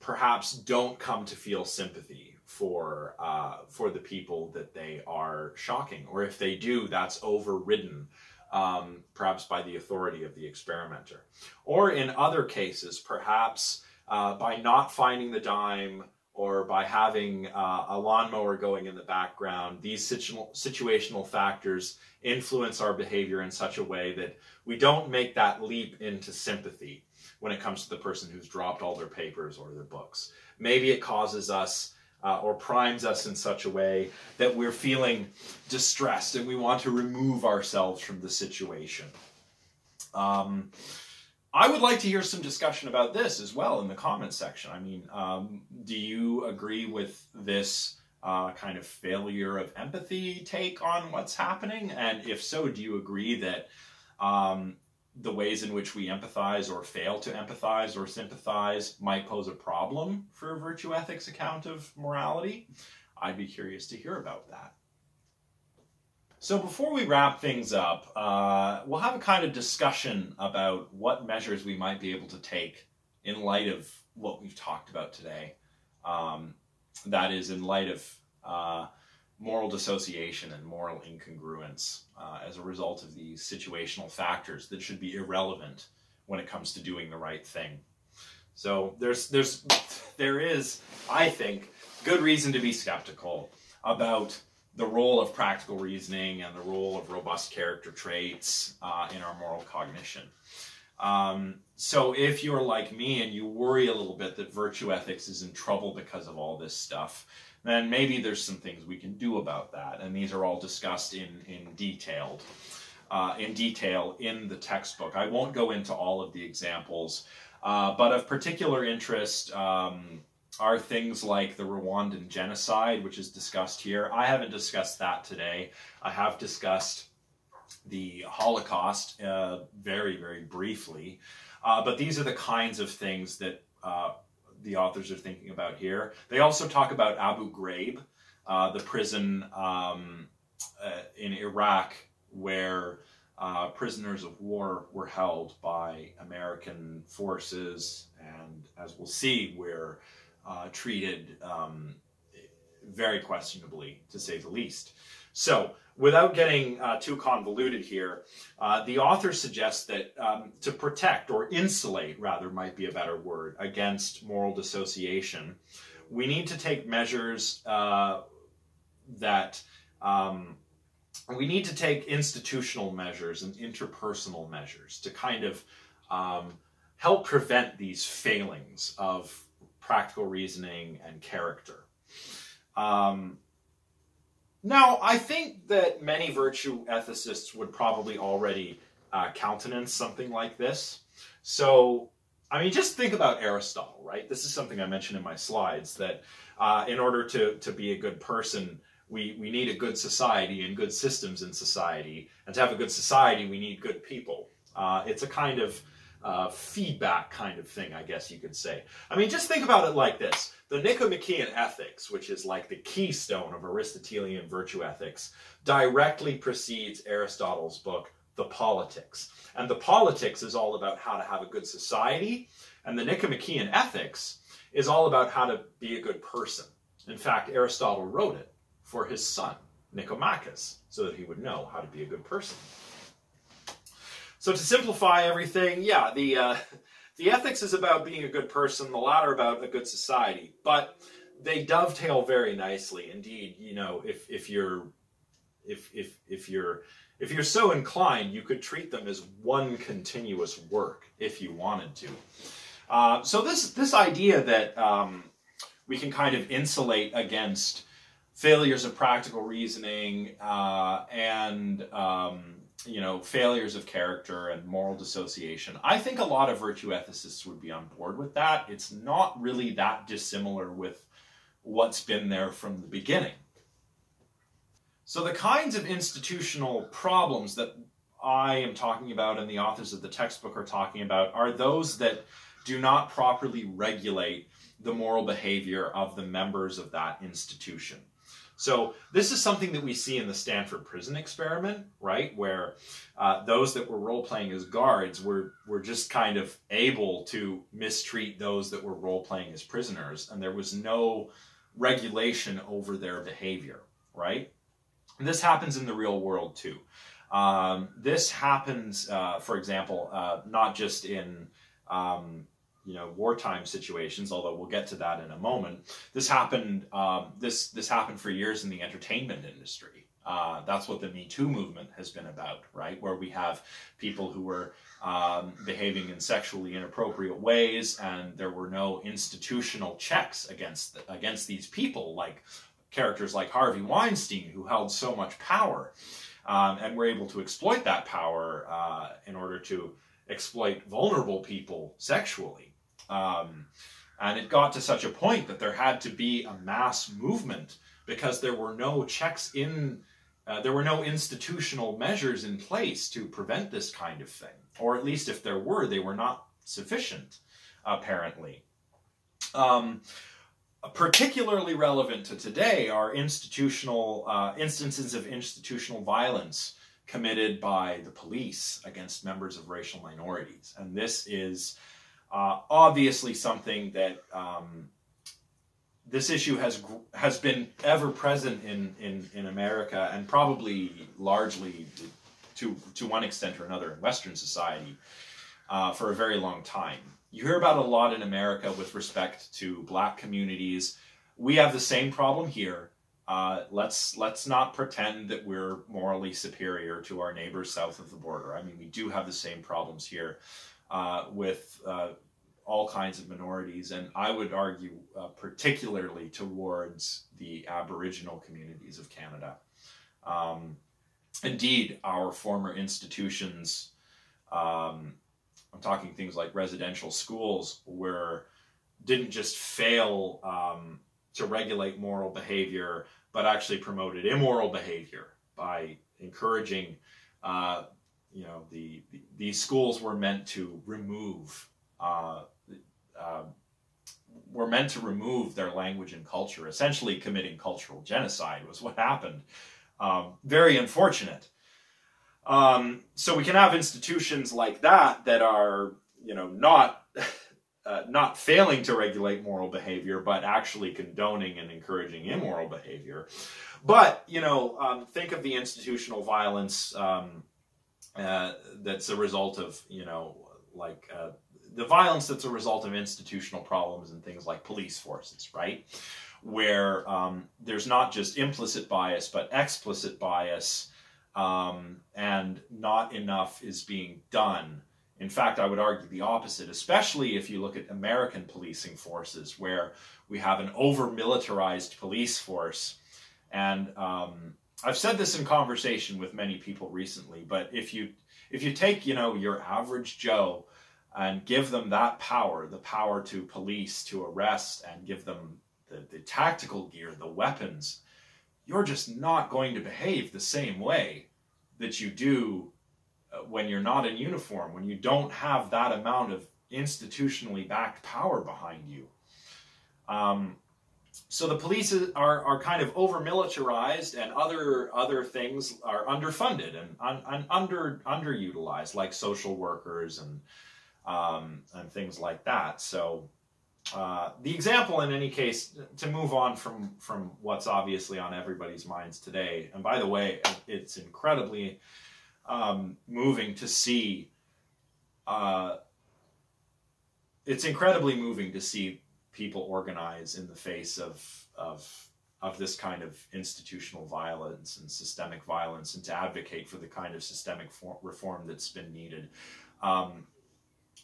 perhaps don't come to feel sympathy for uh, for the people that they are shocking, or if they do, that's overridden. Um, perhaps by the authority of the experimenter. Or in other cases, perhaps uh, by not finding the dime or by having uh, a lawnmower going in the background, these situ- situational factors influence our behavior in such a way that we don't make that leap into sympathy when it comes to the person who's dropped all their papers or their books. Maybe it causes us uh, or primes us in such a way that we're feeling distressed and we want to remove ourselves from the situation. Um, I would like to hear some discussion about this as well in the comments section. I mean, um, do you agree with this uh, kind of failure of empathy take on what's happening? And if so, do you agree that um, the ways in which we empathize or fail to empathize or sympathize might pose a problem for a virtue ethics account of morality, I'd be curious to hear about that. So before we wrap things up, uh, we'll have a kind of discussion about what measures we might be able to take in light of what we've talked about today. Um, that is, in light of uh, moral dissociation and moral incongruence uh, as a result of these situational factors that should be irrelevant when it comes to doing the right thing. So there's there's there is, I think, good reason to be skeptical about the role of practical reasoning and the role of robust character traits uh, in our moral cognition. Um, so if you're like me and you worry a little bit that virtue ethics is in trouble because of all this stuff, then maybe there's some things we can do about that. And these are all discussed in, in detailed. Uh, in detail in the textbook. I won't go into all of the examples, uh, but of particular interest um, are things like the Rwandan genocide, which is discussed here. I haven't discussed that today. I have discussed the Holocaust uh, very, very briefly. Uh, but these are the kinds of things that uh, the authors are thinking about here. They also talk about Abu Ghraib, uh, the prison um, uh, in Iraq where uh, prisoners of war were held by American forces, and as we'll see, were uh, treated um, very questionably, to say the least. So, without getting uh, too convoluted here, uh, the author suggests that um, to protect or insulate, rather, might be a better word, against moral dissociation, we need to take measures uh, that um, we need to take institutional measures and interpersonal measures to kind of um, help prevent these failings of practical reasoning and character. Um, now, I think that many virtue ethicists would probably already uh, countenance something like this. So, I mean, just think about Aristotle, right? This is something I mentioned in my slides that uh, in order to, to be a good person, we, we need a good society and good systems in society. And to have a good society, we need good people. Uh, it's a kind of uh, feedback kind of thing, I guess you could say. I mean, just think about it like this. The Nicomachean Ethics, which is like the keystone of Aristotelian virtue ethics, directly precedes Aristotle's book, The Politics. And the Politics is all about how to have a good society, and the Nicomachean Ethics is all about how to be a good person. In fact, Aristotle wrote it for his son, Nicomachus, so that he would know how to be a good person. So to simplify everything, yeah, the uh, the ethics is about being a good person, the latter about a good society, but they dovetail very nicely. Indeed, you know, if if you're if if if you're if you're so inclined, you could treat them as one continuous work if you wanted to. Uh, so this this idea that um, we can kind of insulate against failures of practical reasoning uh, and um, you know, failures of character and moral dissociation. I think a lot of virtue ethicists would be on board with that. It's not really that dissimilar with what's been there from the beginning. So, the kinds of institutional problems that I am talking about and the authors of the textbook are talking about are those that do not properly regulate the moral behavior of the members of that institution. So this is something that we see in the Stanford prison experiment, right? Where uh, those that were role playing as guards were were just kind of able to mistreat those that were role playing as prisoners, and there was no regulation over their behavior, right? And this happens in the real world too. Um, this happens, uh, for example, uh, not just in um, you know wartime situations although we'll get to that in a moment. This happened um, this this happened for years in the entertainment industry. Uh, that's what the me too movement has been about right? Where we have people who were um, behaving in sexually inappropriate ways and there were no institutional checks against the, against these people like characters like harvey weinstein who held so much power um, and were able to exploit that power uh, in order to exploit vulnerable people sexually um, and it got to such a point that there had to be a mass movement because there were no checks in, uh, there were no institutional measures in place to prevent this kind of thing. Or at least if there were, they were not sufficient, apparently. Um, particularly relevant to today are institutional uh, instances of institutional violence committed by the police against members of racial minorities. And this is uh, obviously, something that um, this issue has has been ever present in, in, in America and probably largely to to one extent or another in Western society uh, for a very long time. You hear about a lot in America with respect to black communities. We have the same problem here. Uh, let's let's not pretend that we're morally superior to our neighbors south of the border. I mean, we do have the same problems here uh, with uh, all kinds of minorities, and I would argue uh, particularly towards the Aboriginal communities of Canada. Um, indeed, our former institutions, um, I'm talking things like residential schools, were didn't just fail um, to regulate moral behavior, but actually promoted immoral behavior by encouraging. Uh, you know, the, the, these schools were meant to remove uh, uh, were meant to remove their language and culture, essentially committing cultural genocide was what happened. Um, very unfortunate. Um, so we can have institutions like that that are, you know, not uh, not failing to regulate moral behavior, but actually condoning and encouraging immoral behavior. But you know, um, think of the institutional violence um, uh, that's a result of, you know, like uh, the violence that's a result of institutional problems and things like police forces, right? Where um, there's not just implicit bias, but explicit bias, um, and not enough is being done. In fact, I would argue the opposite, especially if you look at American policing forces, where we have an over militarized police force. And um, I've said this in conversation with many people recently, but if you if you take you know your average Joe and give them that power, the power to police, to arrest, and give them the, the tactical gear, the weapons, you're just not going to behave the same way that you do uh, when you're not in uniform, when you don't have that amount of institutionally backed power behind you. Um, so the police are, are kind of over militarized and other other things are underfunded and, un, under underutilized like social workers and um, and things like that. So uh, the example in any case to move on from from what's obviously on everybody's minds today and by the way it's incredibly um, moving to see uh, it's incredibly moving to see people organize in the face of of of this kind of institutional violence and systemic violence, and to advocate for the kind of systemic for- reform that's been needed. Um,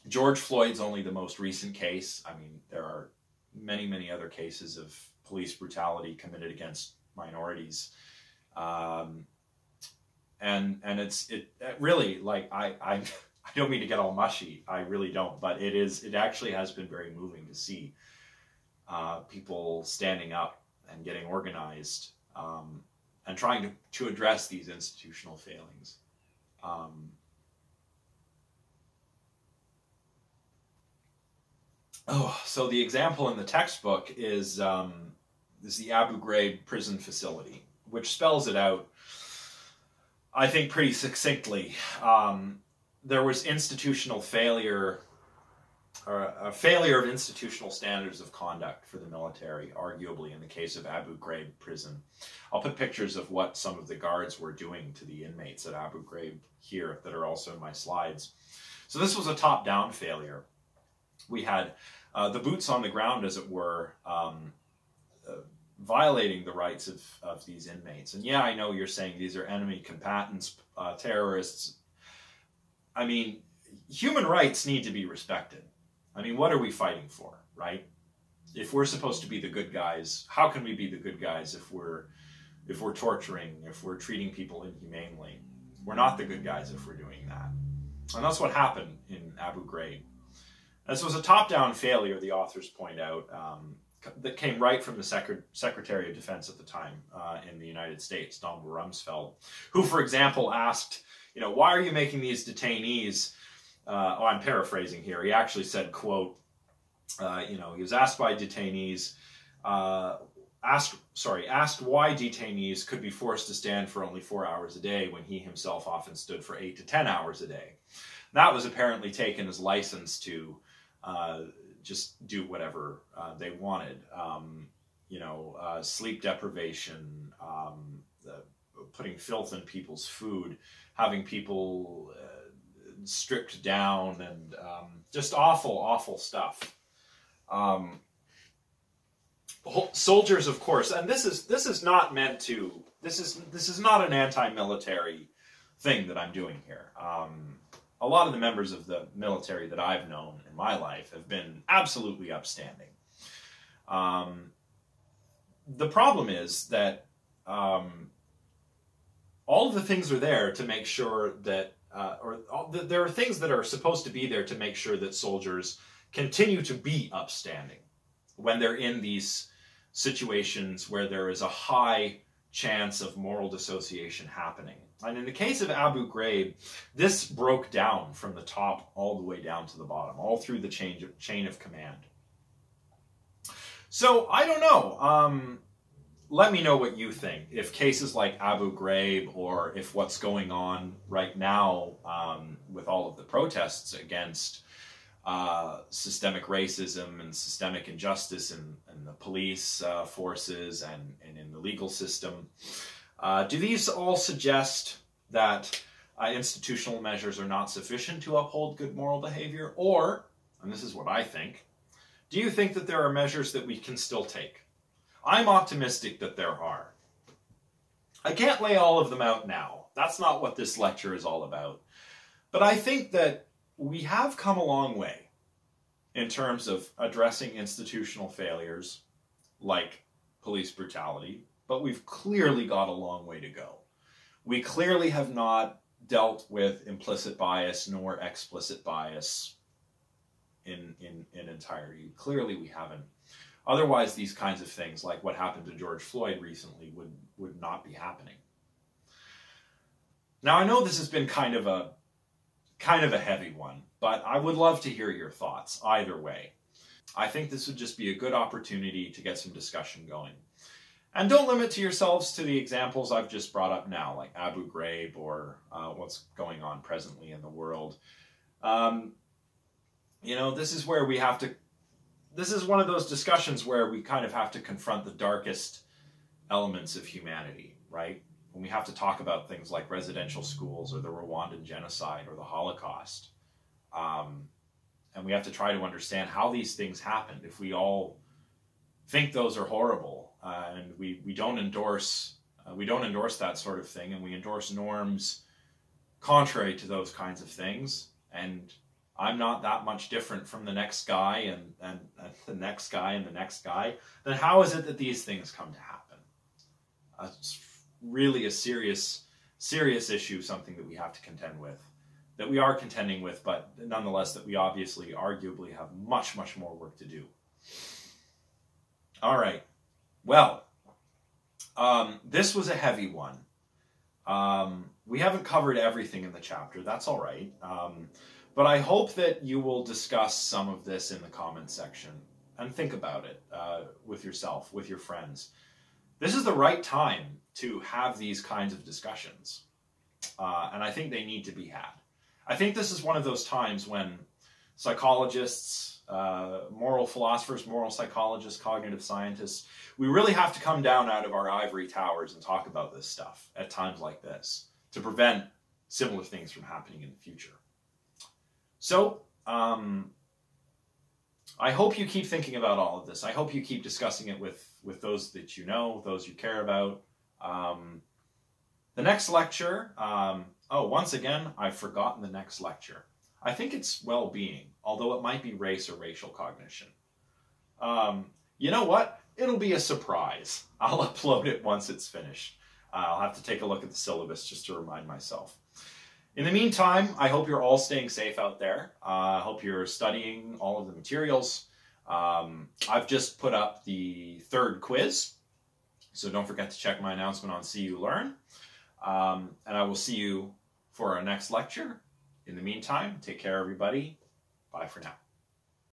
George Floyd's only the most recent case. I mean, there are many, many other cases of police brutality committed against minorities. Um, and and it's it, it really like I, I I don't mean to get all mushy. I really don't, but it is it actually has been very moving to see uh, people standing up and getting organized um, and trying to, to address these institutional failings. Um, oh, so the example in the textbook is um, is the Abu Ghraib prison facility, which spells it out, I think, pretty succinctly. Um, there was institutional failure or a failure of institutional standards of conduct for the military, arguably in the case of Abu Ghraib prison. I'll put pictures of what some of the guards were doing to the inmates at Abu Ghraib here that are also in my slides. So this was a top-down failure. We had uh, the boots on the ground, as it were, um, uh, violating the rights of, of these inmates. And yeah, I know you're saying these are enemy combatants, uh, terrorists. I mean, human rights need to be respected. I mean, what are we fighting for, right? If we're supposed to be the good guys, how can we be the good guys if we're if we're torturing, if we're treating people inhumanely? We're not the good guys if we're doing that. And that's what happened in Abu Ghraib. This was a top-down failure, the authors point out, um, that came right from the Secret- Secretary of Defense at the time uh, in the United States, Donald Rumsfeld, who, for example, asked, you know, why are you making these detainees uh, oh, I'm paraphrasing here. He actually said, quote, uh, you know, he was asked by detainees, uh, asked, sorry, asked why detainees could be forced to stand for only four hours a day when he himself often stood for eight to 10 hours a day. That was apparently taken as license to uh, just do whatever uh, they wanted. Um, you know, uh, sleep deprivation, um, putting filth in people's food, having people stripped down and um, just awful, awful stuff. Um, soldiers, of course, and this is this is not meant to. This is this is not an anti-military thing that I'm doing here. Um, a lot of the members of the military that I've known in my life have been absolutely upstanding. Um, the problem is that um, all of the things are there to make sure that uh, or all, there are things that are supposed to be there to make sure that soldiers continue to be upstanding when they're in these situations where there is a high chance of moral dissociation happening. And in the case of Abu Ghraib, this broke down from the top all the way down to the bottom, all through the chain of, chain of command. So I don't know. Um, let me know what you think. If cases like Abu Ghraib or if what's going on right now um, with all of the protests against uh, systemic racism and systemic injustice in, in the police uh, forces and, and in the legal system, uh, do these all suggest that uh, institutional measures are not sufficient to uphold good moral behavior? Or, and this is what I think, do you think that there are measures that we can still take? I'm optimistic that there are. I can't lay all of them out now. That's not what this lecture is all about. But I think that we have come a long way in terms of addressing institutional failures like police brutality, but we've clearly got a long way to go. We clearly have not dealt with implicit bias nor explicit bias in, in, in entirety. Clearly we haven't Otherwise, these kinds of things, like what happened to George Floyd recently, would, would not be happening. Now, I know this has been kind of a kind of a heavy one, but I would love to hear your thoughts either way. I think this would just be a good opportunity to get some discussion going. And don't limit to yourselves to the examples I've just brought up now, like Abu Ghraib or uh, what's going on presently in the world. Um, you know, this is where we have to, this is one of those discussions where we kind of have to confront the darkest elements of humanity, right? When we have to talk about things like residential schools or the Rwandan genocide or the Holocaust. Um, and we have to try to understand how these things happened. If we all think those are horrible uh, and we, we don't endorse uh, we don't endorse that sort of thing and we endorse norms contrary to those kinds of things and I'm not that much different from the next guy and, and, and the next guy and the next guy, then how is it that these things come to happen? It's really a serious, serious issue, something that we have to contend with that we are contending with, but nonetheless that we obviously, arguably, have much, much more work to do. All right. Well, um, this was a heavy one. Um, we haven't covered everything in the chapter. That's all right. Um, but I hope that you will discuss some of this in the comments section and think about it uh, with yourself, with your friends. This is the right time to have these kinds of discussions. Uh, and I think they need to be had. I think this is one of those times when psychologists, uh, moral philosophers, moral psychologists, cognitive scientists, we really have to come down out of our ivory towers and talk about this stuff at times like this to prevent similar things from happening in the future. So, um, I hope you keep thinking about all of this. I hope you keep discussing it with, with those that you know, those you care about. Um, the next lecture, um, Oh, once again, I've forgotten the next lecture. I think it's well-being, although it might be race or racial cognition. Um, you know what? It'll be a surprise. I'll upload it once it's finished. Uh, I'll have to take a look at the syllabus just to remind myself. In the meantime, I hope you're all staying safe out there. Uh, I uh, hope you're studying all of the materials. Um, I've just put up the third quiz, so don't forget to check my announcement on cuLearn. Um, and I will see you for our next lecture. In the meantime, take care, everybody. Bye for now.